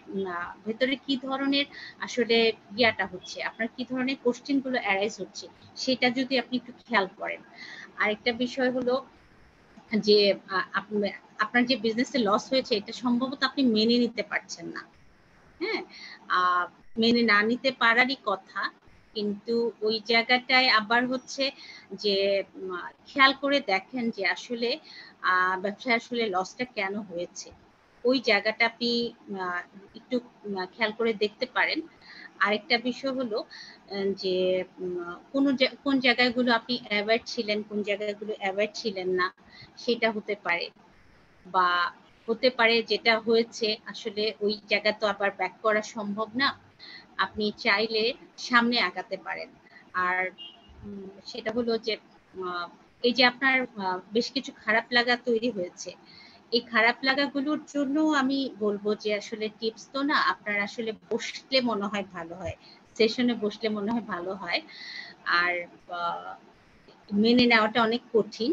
ভেতরে কি ধরনের আসলে ইয়াটা হচ্ছে, আপনার কি ধরনের কোশ্চেনগুলো অ্যারাইজ হচ্ছে, সেটা যদি আপনি একটু খেয়াল করেন। আরেকটা বিষয় হলো যে আপনার যে বিজনেসে লস হয়েছে, এটা সম্ভবত আপনি মেনে নিতে পারছেন না। হ্যাঁ? মেনে না নিতে পারারই কথা, কিন্তু ওই জায়গাটায় আবার হচ্ছে যে খেয়াল করে দেখেন যে আসলে ব্যবসায় আসলে লসটা কেন হয়েছে। ওই জায়গাটা আপনি একটু খেয়াল করে দেখতে পারেন। আরেকটা বিষয় হলো যে কোন কোন জায়গাগুলো আপনি অ্যাভয়েড ছিলেন, কোন জায়গাগুলো অ্যাভয়েড ছিলেন না, সেটা হতে পারে। বা হতে পারে যেটা হয়েছে, আসলে ওই জায়গা তো আবার ব্যাক করা সম্ভব না। আপনি চাইলে সামনে আগাতে পারেন। আর সেটা হলো যে এই যে আপনার বেশ কিছু খারাপ লাগা তৈরি হয়েছে। এই খারাপ লাগাগুলোর জন্য আমি বলব যে, আসলে টিপস তো না, আপনার আসলে বসলে মনে হয় ভালো হয়। সেশনে বসলে মনে হয় ভালো হয়। আর মেনে নেওয়াটা অনেক কঠিন।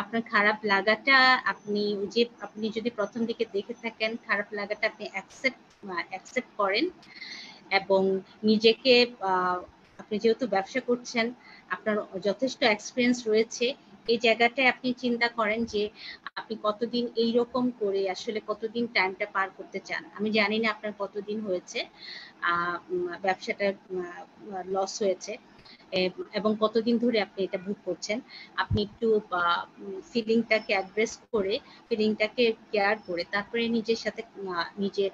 আপনার খারাপ লাগাটা আপনি যে, আপনি যদি প্রথম দিকে দেখে থাকেন, খারাপ লাগাটা আপনি অ্যাকসেপ্ট অ্যাকসেপ্ট করেন এবং নিজেকে আপনি যেহেতু ব্যবসা করছেন, আপনার যথেষ্ট এক্সপিরিয়েন্স রয়েছে, এই জায়গাটায় আপনি চিন্তা করেন যে, আপনি কতদিন এই রকম করে আসলে কতদিন টাইমটা পার করতে চান? আমি জানি না আপনার কতদিন হয়েছে ব্যবসাটা লস হয়েছে। এবং কতদিন ধরে আপনি এটা ভোগ করছেন, আপনি একটু ফিলিংটাকে অ্যাড্রেস করে ফিলিংটাকে কেয়ার করে, তারপরে নিজের সাথে নিজে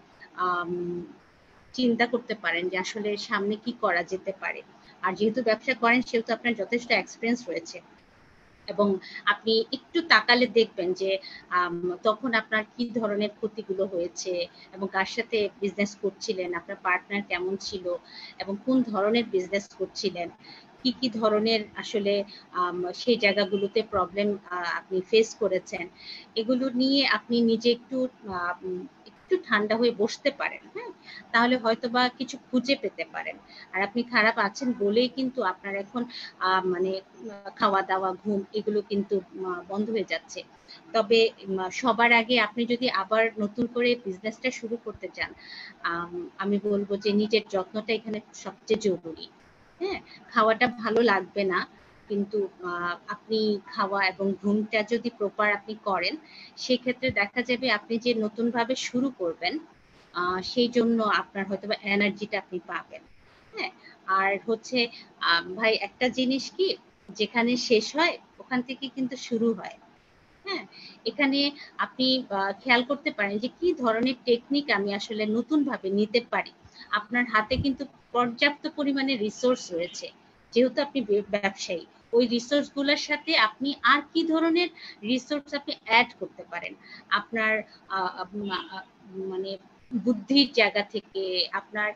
চিন্তা করতে পারেন যে আসলে সামনে কি করা যেতে পারে। আর যেহেতু ব্যবসা করেন, সেহেতু আপনার যথেষ্ট এক্সপিরিয়েন্স রয়েছে। এবং আপনি একটু তাকালে দেখবেন যে তখন আপনার কি ধরনের ক্ষতিগুলো হয়েছে এবং কার সাথে বিজনেস করছিলেন, আপনার পার্টনার কেমন ছিল এবং কোন ধরনের বিজনেস করছিলেন, কি কি ধরনের আসলে সেই জায়গাগুলোতে প্রবলেম আপনি ফেস করেছেন, এগুলো নিয়ে আপনি নিজে একটু একটু ঠান্ডা হয়ে বসতে পারেন হ্যাঁ? তাহলে হয়তো বা কিছু খুঁজে পেতে পারেন। আর আপনি খারাপ আছেন বলেই কিন্তু আপনার এখন মানে খাওয়া দাওয়া ঘুম এগুলো কিন্তু বন্ধ হয়ে যাচ্ছে। তবে সবার আগে আপনি যদি আবার নতুন করে বিজনেসটা শুরু করতে চান আমি বলব যে নিজের যত্নটা এখানে সবচেয়ে জরুরি। হ্যাঁ? খাওয়াটা ভালো লাগবে না। কিন্তু আপনি খাওয়া এবং ঘুমটা যদি প্রপার আপনি করেন, সেক্ষেত্রে দেখা যাবে আপনি যে নতুন ভাবে শুরু করবেন সেই জন্য আপনার হয়তো বা এনার্জিটা আপনি পাবেন। হ্যাঁ? আর হচ্ছে ভাই, একটা জিনিস কি? যেখানে শেষ হয়, ওখান থেকে কিন্তু শুরু হয়। হ্যাঁ? এখানে আপনি খেয়াল করতে পারেন যে কি ধরনের টেকনিক আমি আসলে নতুন ভাবে নিতে পারি। আপনার হাতে কিন্তু পর্যাপ্ত পরিমাণে রিসোর্স রয়েছে। যেহেতু আপনি ব্যবসায়ী ওই রিসোর্সগুলোর সাথে আপনি আর কি ধরনের রিসোর্স আপনি অ্যাড করতে পারেন? আপনার মানে বুদ্ধির জায়গা থেকে, আপনার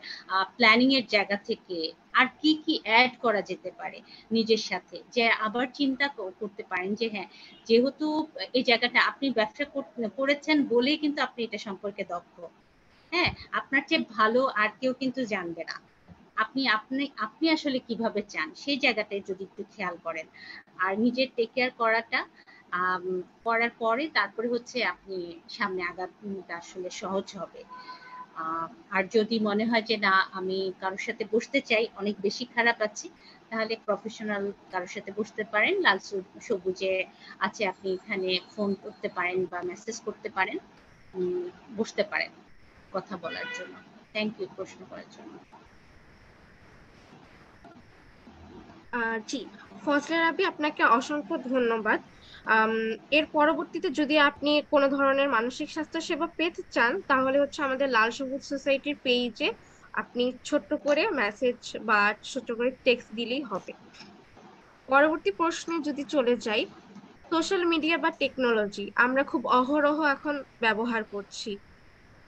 প্ল্যানিং এর জায়গা থেকে আর কি কি অ্যাড করা যেতে পারে নিজের সাথে? যে আবার চিন্তা করতে পারেন যে হ্যাঁ যেহেতু এই জায়গাটা আপনি ব্যবসা করেছেন বলেই কিন্তু আপনি এটা সম্পর্কে দক্ষ। হ্যাঁ আপনার চেয়ে ভালো আর কেউ কিন্তু জানবে না। আপনি আপনি আপনি আসলে কীভাবে চান? সেই জায়গাটায় যদি একটু খেয়াল করেন। আর নিজের টেক কেয়ার করাটা করার পরে তারপরে হচ্ছে আপনি সামনে আগামীটা আসলে সহজ হবে। আর যদি মনে হয় যে, না, আমি কারোর সাথে বসতে চাই, অনেক বেশি খারাপ আছি, তাহলে প্রফেশনাল কারোর সাথে বসতে পারেন। লাল সবুজে আছে, আপনি এখানে ফোন করতে পারেন বা মেসেজ করতে পারেন। বসতে পারেন কথা বলার জন্য। থ্যাংক ইউ প্রশ্ন করার জন্য। জি, ফজলে রাবি আপনাকে অসংখ্য ধন্যবাদ। এর পরবর্তীতে যদি আপনি কোনো ধরনের মানসিক স্বাস্থ্য সেবা পেতে চান, তাহলে হচ্ছে আমাদের লাল সবুজ সোসাইটির পেজে আপনি ছোট্ট করে মেসেজ বা ছোট্ট করে টেক্সট দিলেই হবে। পরবর্তী প্রশ্নে যদি চলে যাই সোশ্যাল মিডিয়া বা টেকনোলজি আমরা খুব অহরহ এখন ব্যবহার করছি।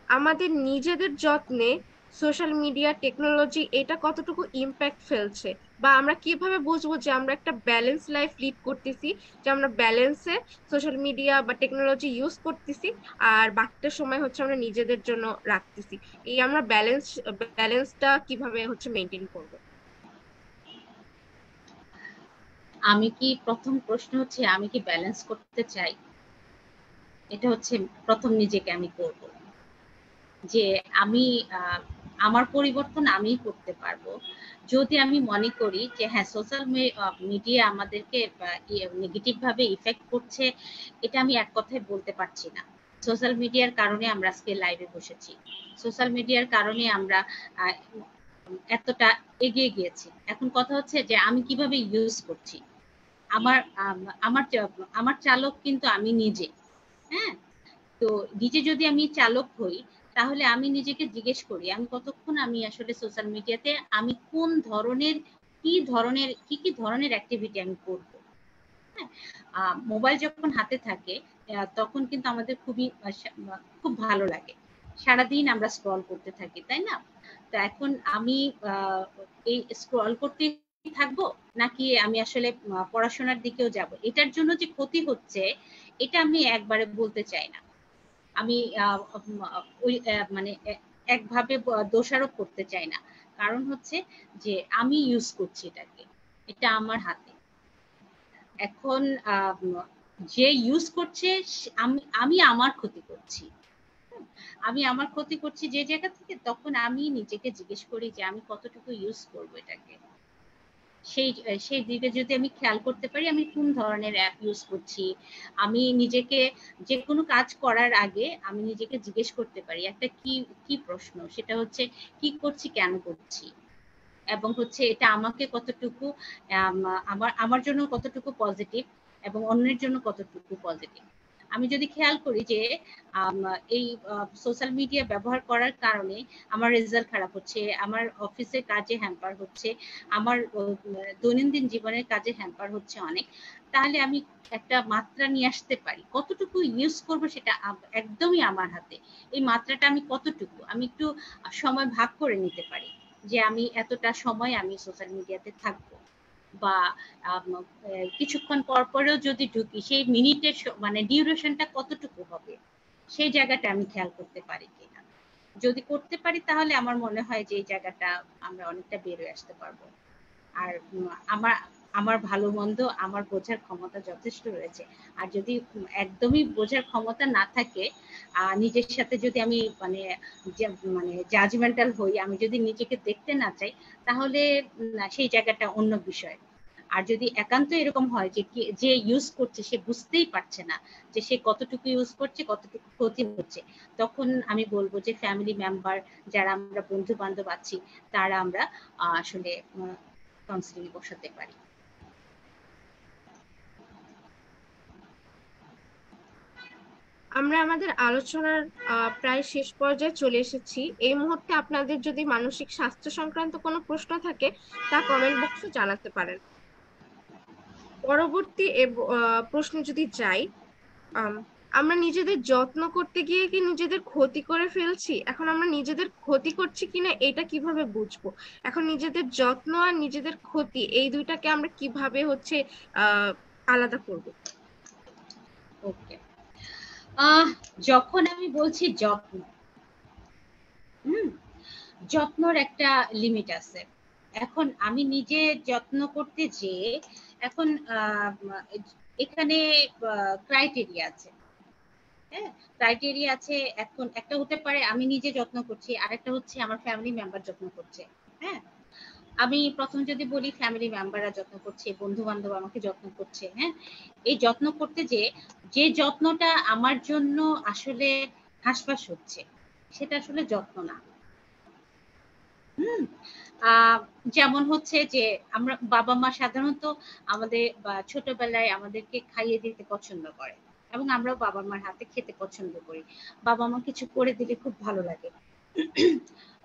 আমাদের নিজেদের যত্নে সোশ্যাল মিডিয়া, টেকনোলজি, এটা কতটুকু ইম্প্যাক্ট ফেলছে? বা আমরা কীভাবে বুঝব যে আমরা একটা ব্যালেন্স লাইফ লিড করতেছি, যে আমরা ব্যালেন্সে সোশ্যাল মিডিয়া বা টেকনোলজি ইউজ করতেছি, আর বাকিটা সময় হচ্ছে আমরা নিজেদের জন্য রাখতেছি? এই আমরা ব্যালেন্স ব্যালেন্সটা কীভাবে হচ্ছে মেনটেন করব? আমি কি প্রথম প্রশ্ন হচ্ছে আমি কি ব্যালেন্স করতে চাই? এটা হচ্ছে প্রথম নিজেকে আমি করব। যে আমি আমার পরিবর্তন আমি করতে পারব। যদি আমি মনে করি যে হ্যাঁ সোশ্যাল মিডিয়া আমাদেরকে নেগেটিভ ভাবে ইফেক্ট করছে, এটা আমি এক কথায় বলতে পারছি না। সোশ্যাল মিডিয়ার কারণে আমরা আজকে লাইভে বসেছি। সোশ্যাল মিডিয়ার কারণে আমরা এতটা এগিয়ে গিয়েছি। এখন কথা হচ্ছে যে, আমি কীভাবে ইউজ করছি? আমার আমার আমার চালক কিন্তু আমি নিজে। হ্যাঁ? তো নিজে যদি আমি চালক হই তাহলে আমি নিজেকে জিজ্ঞেস করি, আমি কতক্ষণ আমি আসলে সোশ্যাল মিডিয়াতে আমি কোন ধরনের, কি ধরনের, কি কি ধরনের অ্যাক্টিভিটি আমি করব? হ্যাঁ মোবাইল যখন হাতে থাকে তখন কিন্তু আমাদের খুবই খুব ভালো লাগে। সারাদিন আমরা স্ক্রল করতে থাকি, তাই না? তো এখন আমি এই স্ক্রল করতে থাকব, নাকি আমি আসলে পড়াশোনার দিকেও যাব? এটার জন্য যে ক্ষতি হচ্ছে, এটা আমি একবারে বলতে চাই না। আমি মানে একভাবে দোষারোপ করতে চাই না। কারণ হচ্ছে যে, আমি ইউজ করছি এটাকে। এটা আমার হাতে। এখন যে ইউজ করছে আমি আমি আমার ক্ষতি করছি। আমি আমার ক্ষতি করছি যে জায়গা থেকে, তখন আমি নিজেকে জিজ্ঞেস করি যে, আমি কতটুকু ইউজ করব এটাকে? সেই সেই দিকে যদি আমি খেয়াল করতে পারি, আমি কোন ধরনের অ্যাপ ইউজ করছি? আমি নিজেকে যে কোনো কাজ করার আগে আমি নিজেকে জিজ্ঞেস করতে পারি, একটা কি কি প্রশ্ন? সেটা হচ্ছে, কি করছি, কেন করছি? এবং হচ্ছে এটা আমাকে কতটুকু আমার আমার জন্য কতটুকু পজিটিভ এবং অন্যের জন্য কতটুকু পজিটিভ আমি যদি খেয়াল করি যে এই সোশ্যাল মিডিয়া ব্যবহার করার কারণে আমার রেজাল্ট খারাপ হচ্ছে, আমার অফিসের কাজে হ্যাম্পার হচ্ছে, আমার দৈনন্দিন জীবনের কাজে হ্যাম্পার হচ্ছে অনেক, তাহলে আমি একটা মাত্রা নিয়ে আসতে পারি। কতটুকু ইউজ করব সেটা একদমই আমার হাতে। এই মাত্রাটা আমি কতটুকু? আমি একটু সময় ভাগ করে নিতে পারি যে আমি এতটা সময় আমি সোশ্যাল মিডিয়াতে থাকব। বা কিছুক্ষণ পর পরেও যদি ঢুকি, সেই মিনিটের মানে ডিউরেশনটা কতটুকু হবে? সেই জায়গাটা আমি খেয়াল করতে পারি কিনা। যদি করতে পারি, তাহলে আমার মনে হয় যে এই জায়গাটা আমরা অনেকটা বেরোয় আসতে পারব। আর আমার আমার ভালো মন্দ, আমার বোঝার ক্ষমতা যথেষ্ট রয়েছে। আর যদি একদমই বোঝার ক্ষমতা না থাকে আর নিজের সাথে যদি আমি মানে মানে জাজমেন্টাল হই, আমি যদি নিজেকে দেখতে না চাই, তাহলে সেই জায়গাটা অন্য বিষয়। আর যদি একান্ত এরকম হয় যে যে ইউজ করছে, সে বুঝতেই পারছে না যে সে কতটুকু ইউজ করছে, কতটুকু ক্ষতি হচ্ছে, তখন আমি বলব যে ফ্যামিলি মেম্বার যারা আমরা বন্ধু বান্ধব আছি, তারা আমরা আসলে কাউন্সিলিং বসাতে পারি। আমরা আমাদের আলোচনার প্রায় শেষ পর্যায়ে চলে এসেছি। এই মুহূর্তে আপনাদের যদি মানসিক স্বাস্থ্য সংক্রান্ত কোনো প্রশ্ন থাকে, তা কমেন্ট বক্সে জানাতে পারেন। পরবর্তী প্রশ্নে যদি যাই আমরা নিজেদের যত্ন করতে গিয়ে কি নিজেদের ক্ষতি করে ফেলছি? এখন আমরা নিজেদের ক্ষতি করছি কিনা, এটা কীভাবে বুঝব? এখন নিজেদের যত্ন আর নিজেদের ক্ষতি, এই দুইটাকে আমরা কীভাবে হচ্ছে আলাদা করব? ওকে যখন আমি বলছি যত্ন, হুম, যত্নর একটা লিমিট আছে। এখন আমি নিজে যত্ন করতে যে এখন এখানে ক্রাইটেরিয়া আছে। হ্যাঁ ক্রাইটেরিয়া আছে, এখন একটা হতে পারে আমি নিজে যত্ন করছি, আরেকটা হচ্ছে আমার ফ্যামিলি মেম্বার যত্ন করছে। হ্যাঁ আমি প্রথম যদি বলি ফ্যামিলি মেম্বাররা যত্ন করছে বন্ধু বান্ধব আমাকে যত্ন করছে হ্যাঁ? এই যত্ন করতে যে যে যত্নটা আমার জন্য আসলে হাসপাস হচ্ছে, সেটা আসলে যত্ন না। হুম? যেমন হচ্ছে যে, আমরা, বাবা মা সাধারণত আমাদের ছোটবেলায় আমাদেরকে খাইয়ে দিতে পছন্দ করে, এবং আমরাও বাবা মার হাতে খেতে পছন্দ করি। বাবা মা কিছু করে দিলে খুব ভালো লাগে।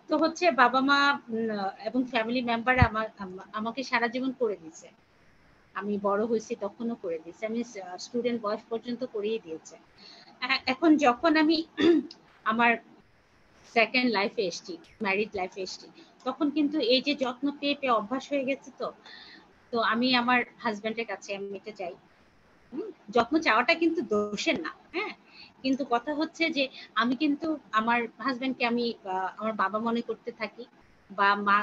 তো হচ্ছে বাবা মা এবং ফ্যামিলি মেম্বার আমার আমাকে সারা জীবন করে দিছে আমি বড় হয়েছি তখনও করে দিয়েছে। আমি স্টুডেন্ট বয়স পর্যন্ত করিয়ে দিয়েছে। এখন যখন আমি [clears throat] আমার সেকেন্ড লাইফে এসছি ম্যারিড লাইফে এসছি, তখন কিন্তু এই যে যত্ন পেয়ে পেয়ে অভ্যাস হয়ে গেছে তো তো আমি আমার হাজবেন্ডের কাছে আমি এটা চাই। যত্ন চাওয়াটা কিন্তু দোষের না হ্যাঁ? কিন্তু কথা হচ্ছে যে আমি কিন্তু আমার হাজবেন্ডকে আমি আমার বাবা মনে করতে থাকি বা মা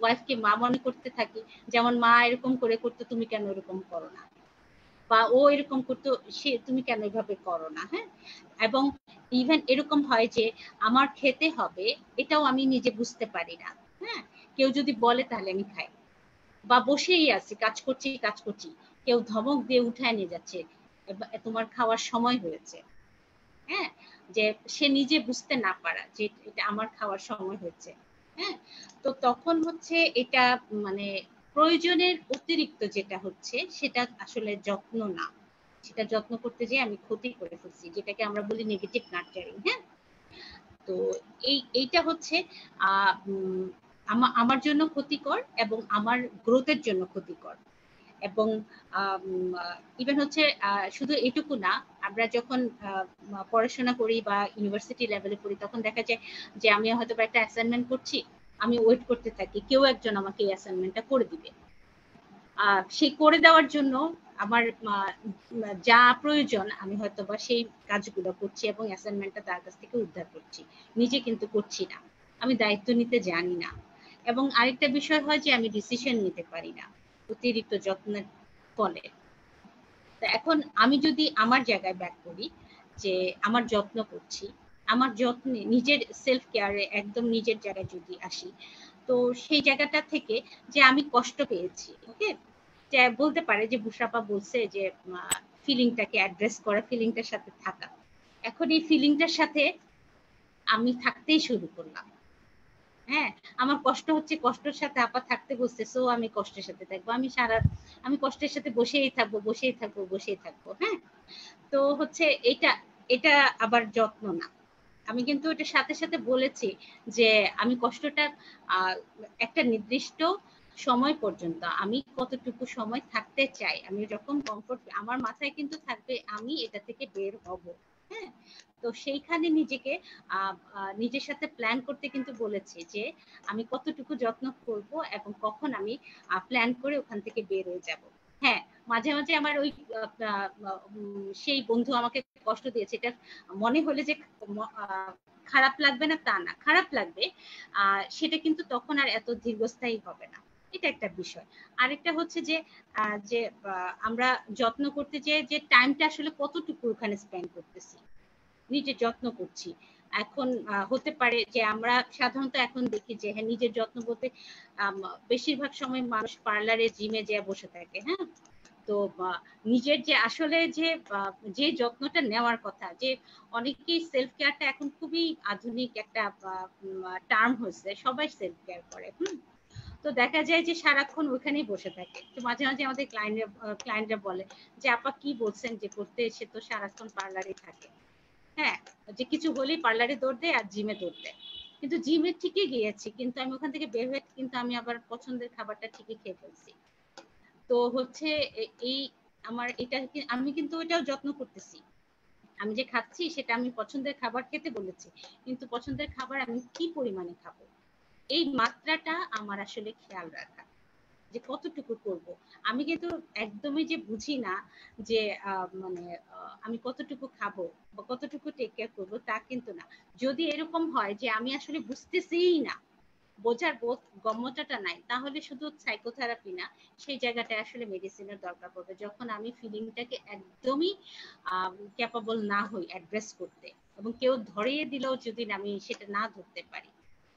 ওয়াইফকে মা মনে করতে থাকি। যেমন মা এরকম করে করতো, তুমি কেন এরকম করো না? বা ও এরকম করতো, সে, তুমি কেন এভাবে করো না? হ্যাঁ? এবং ইভেন এরকম হয় যে আমার খেতে হবে, এটাও আমি নিজে বুঝতে পারি না। হ্যাঁ? কেউ যদি বলে, তাহলে আমি খাই। বা বসেই আছি, কাজ করছি কাজ করছি। কেউ ধমক দিয়ে উঠায় নিয়ে যাচ্ছে। তোমার খাওয়ার সময় হয়েছে। হ্যাঁ? যে সে নিজে বুঝতে না পারা যে এটা আমার খাওয়ার সময় হয়েছে। হ্যাঁ? তো তখন হচ্ছে এটা মানে প্রয়োজনের অতিরিক্ত যেটা হচ্ছে সেটা আসলে যত্ন না। সেটা যত্ন করতে যেয়ে আমি ক্ষতি করে ফেলছি, যেটাকে আমরা বলি নেগেটিভ নার্চারিং হ্যাঁ? তো এই, এইটা হচ্ছে আমার জন্য ক্ষতিকর এবং আমার গ্রোথের জন্য ক্ষতিকর। এবং ইভেন হচ্ছে শুধু এটুকু না, আমরা যখন পড়াশোনা করি বা ইউনিভার্সিটি লেভেলে পড়ি, তখন দেখা যায় যে আমি হয়তো একটা অ্যাসাইনমেন্ট করছি, আমি ওয়েট করতে থাকি, কেউ একজন আমাকে এই অ্যাসাইনমেন্টটা করে দিবে। সেই করে দেওয়ার জন্য আমার যা প্রয়োজন, আমি হয়তো বা সেই কাজগুলো করছি এবং অ্যাসাইনমেন্টটা তার কাছ থেকে উদ্ধার করছি। নিজে কিন্তু করছি না। আমি দায়িত্ব নিতে জানি না। এবং আরেকটা বিষয় হয় যে আমি ডিসিশন নিতে পারি না। অতিরিক্ত যত্নের ফলে এখন আমি যদি আমার জায়গায় ব্যাক করি যে আমার যত্ন করছি, আমার যত্নে নিজের সেলফ কেয়ারে একদম নিজের জায়গায় যদি আসি, তো সেই জায়গাটা থেকে যে আমি কষ্ট পেয়েছি ওকে বলতে পারে যে বুসরাপা বলছে যে ফিলিংটাকে অ্যাড্রেস করা ফিলিংটার সাথে থাকা। এখন এই ফিলিংটার সাথে আমি থাকতেই শুরু করলাম। হ্যাঁ আমার কষ্ট হচ্ছে, কষ্টের সাথে আপা থাকতে বসছে সো আমি কষ্টের সাথে থাকব। আমি সারা, আমি কষ্টের সাথে বসেই থাকব বসেই থাকব বসেই থাকব হ্যাঁ? তো হচ্ছে এটা এটা আবার যত্ন না। আমি কিন্তু এটার সাথে সাথে বলেছি যে আমি কষ্টটা একটা নির্দিষ্ট সময় পর্যন্ত আমি কতটুকু সময় থাকতে চাই, আমি যখন কমফোর্ট আমার মাথায় কিন্তু থাকবে আমি এটা থেকে বের হব। হ্যাঁ? তো সেইখানে নিজেকে নিজের সাথে প্ল্যান করতে কিন্তু বলেছি যে আমি কতটুকু যত্ন করব এবং কখন আমি প্ল্যান করে ওখান থেকে বের হয়ে যাব। হ্যাঁ মাঝে মাঝে আমার ওই সেই বন্ধু আমাকে কষ্ট দিয়েছে। এটা মনে হলে যে খারাপ লাগবে না তা না। খারাপ লাগবে সেটা কিন্তু তখন আর এত দীর্ঘস্থায়ী হবে না। এটা একটা বিষয়। আরেকটা হচ্ছে যে যে আমরা যত্ন করতে যে যে টাইমটা আসলে কতটুকু ওখানে স্পেন্ড করতেছি। নিজের যত্ন করছি। এখন হতে পারে যে আমরা সাধারণত এখন দেখি যে হ্যাঁ নিজের যত্ন বলতে বেশিরভাগ সময় মানুষ পার্লারে জিমে যেয়ে বসে থাকে হ্যাঁ? তো নিজের যে আসলে যে যে যত্নটা নেওয়ার কথা, যে অনেকেই সেলফ কেয়ারটা এখন খুবই আধুনিক একটা টার্ম হয়েছে, সবাই সেলফ কেয়ার করে, হুম? তো দেখা যায় যে সারাক্ষণ ওইখানেই বসে থাকে। তো মাঝে মাঝে আমাদের ক্লায়েন্টরা ক্লায়েন্টরা বলে যে, আপা কি বলছেন যে করতে? এসে তো সারাক্ষণ পার্লারে থাকে। হ্যাঁ যে কিছু হলেই পার্লারে দৌড় দেয় আর জিমে দৌড় দেয়। কিন্তু জিমে ঠিকই গিয়েছি, কিন্তু আমি ওখান থেকে বের হয়ে কিন্তু আমি আবার পছন্দের খাবারটা ঠিকই খেয়ে ফেলছি। তো হচ্ছে এই আমার এটা আমি কিন্তু ওইটাও যত্ন করতেছি। আমি যে খাচ্ছি সেটা আমি পছন্দের খাবার খেতে বলেছি, কিন্তু পছন্দের খাবার আমি কি পরিমাণে খাব? এই মাত্রাটা আমার আসলে খেয়াল রাখা, যে কতটুকু করব। আমি কিন্তু একদমই যে বুঝি না যে মানে আমি কতটুকু খাব বা কতটুকু টেক কেয়ার করব তা কিন্তু না। যদি এরকম হয় যে আমি আসলে বুঝতেছিই না, বোঝার বোধ, গম্যতাটা নাই, তাহলে শুধু সাইকোথেরাপি না, সেই জায়গাটায় আসলে মেডিসিনের দরকার পড়বে। যখন আমি ফিলিংটাকে একদমই ক্যাপাবল না হই অ্যাড্রেস করতে এবং কেউ ধরিয়ে দিলেও যদি আমি সেটা না ধরতে পারি,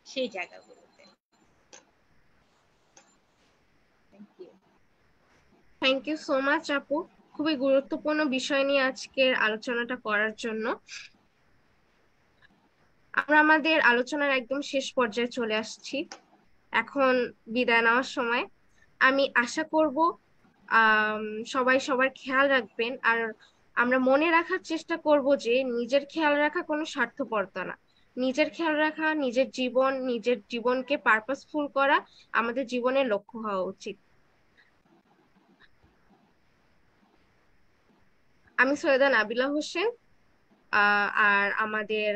সেই জায়গাগুলোতে থ্যাংক ইউ সো মাচ আপু। খুবই গুরুত্বপূর্ণ বিষয় নিয়ে আজকের আলোচনাটা করার জন্য। আমরা আমাদের আলোচনার একদম শেষ পর্যায়ে চলে আসছি। এখন বিদায় নেওয়ার সময়। আমি আশা করব সবাই সবার খেয়াল রাখবেন। আর আমরা মনে রাখার চেষ্টা করব যে নিজের খেয়াল রাখা কোনো স্বার্থপরতা না। নিজের খেয়াল রাখা, নিজের জীবন, নিজের জীবনকে পারপাসফুল করা আমাদের জীবনের লক্ষ্য হওয়া উচিত। আমি সৈয়দা নাবিলা হোসেন আর আমাদের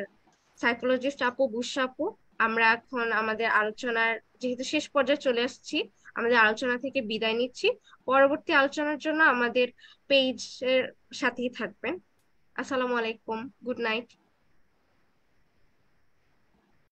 সাইকোলজিস্ট আপু বুসা আপু। আমরা এখন আমাদের আলোচনার যেহেতু শেষ পর্যায়ে চলে আসছি, আমাদের আলোচনা থেকে বিদায় নিচ্ছি। পরবর্তী আলোচনার জন্য আমাদের পেজের সাথেই থাকবেন। আসসালামু আলাইকুম, গুড নাইট।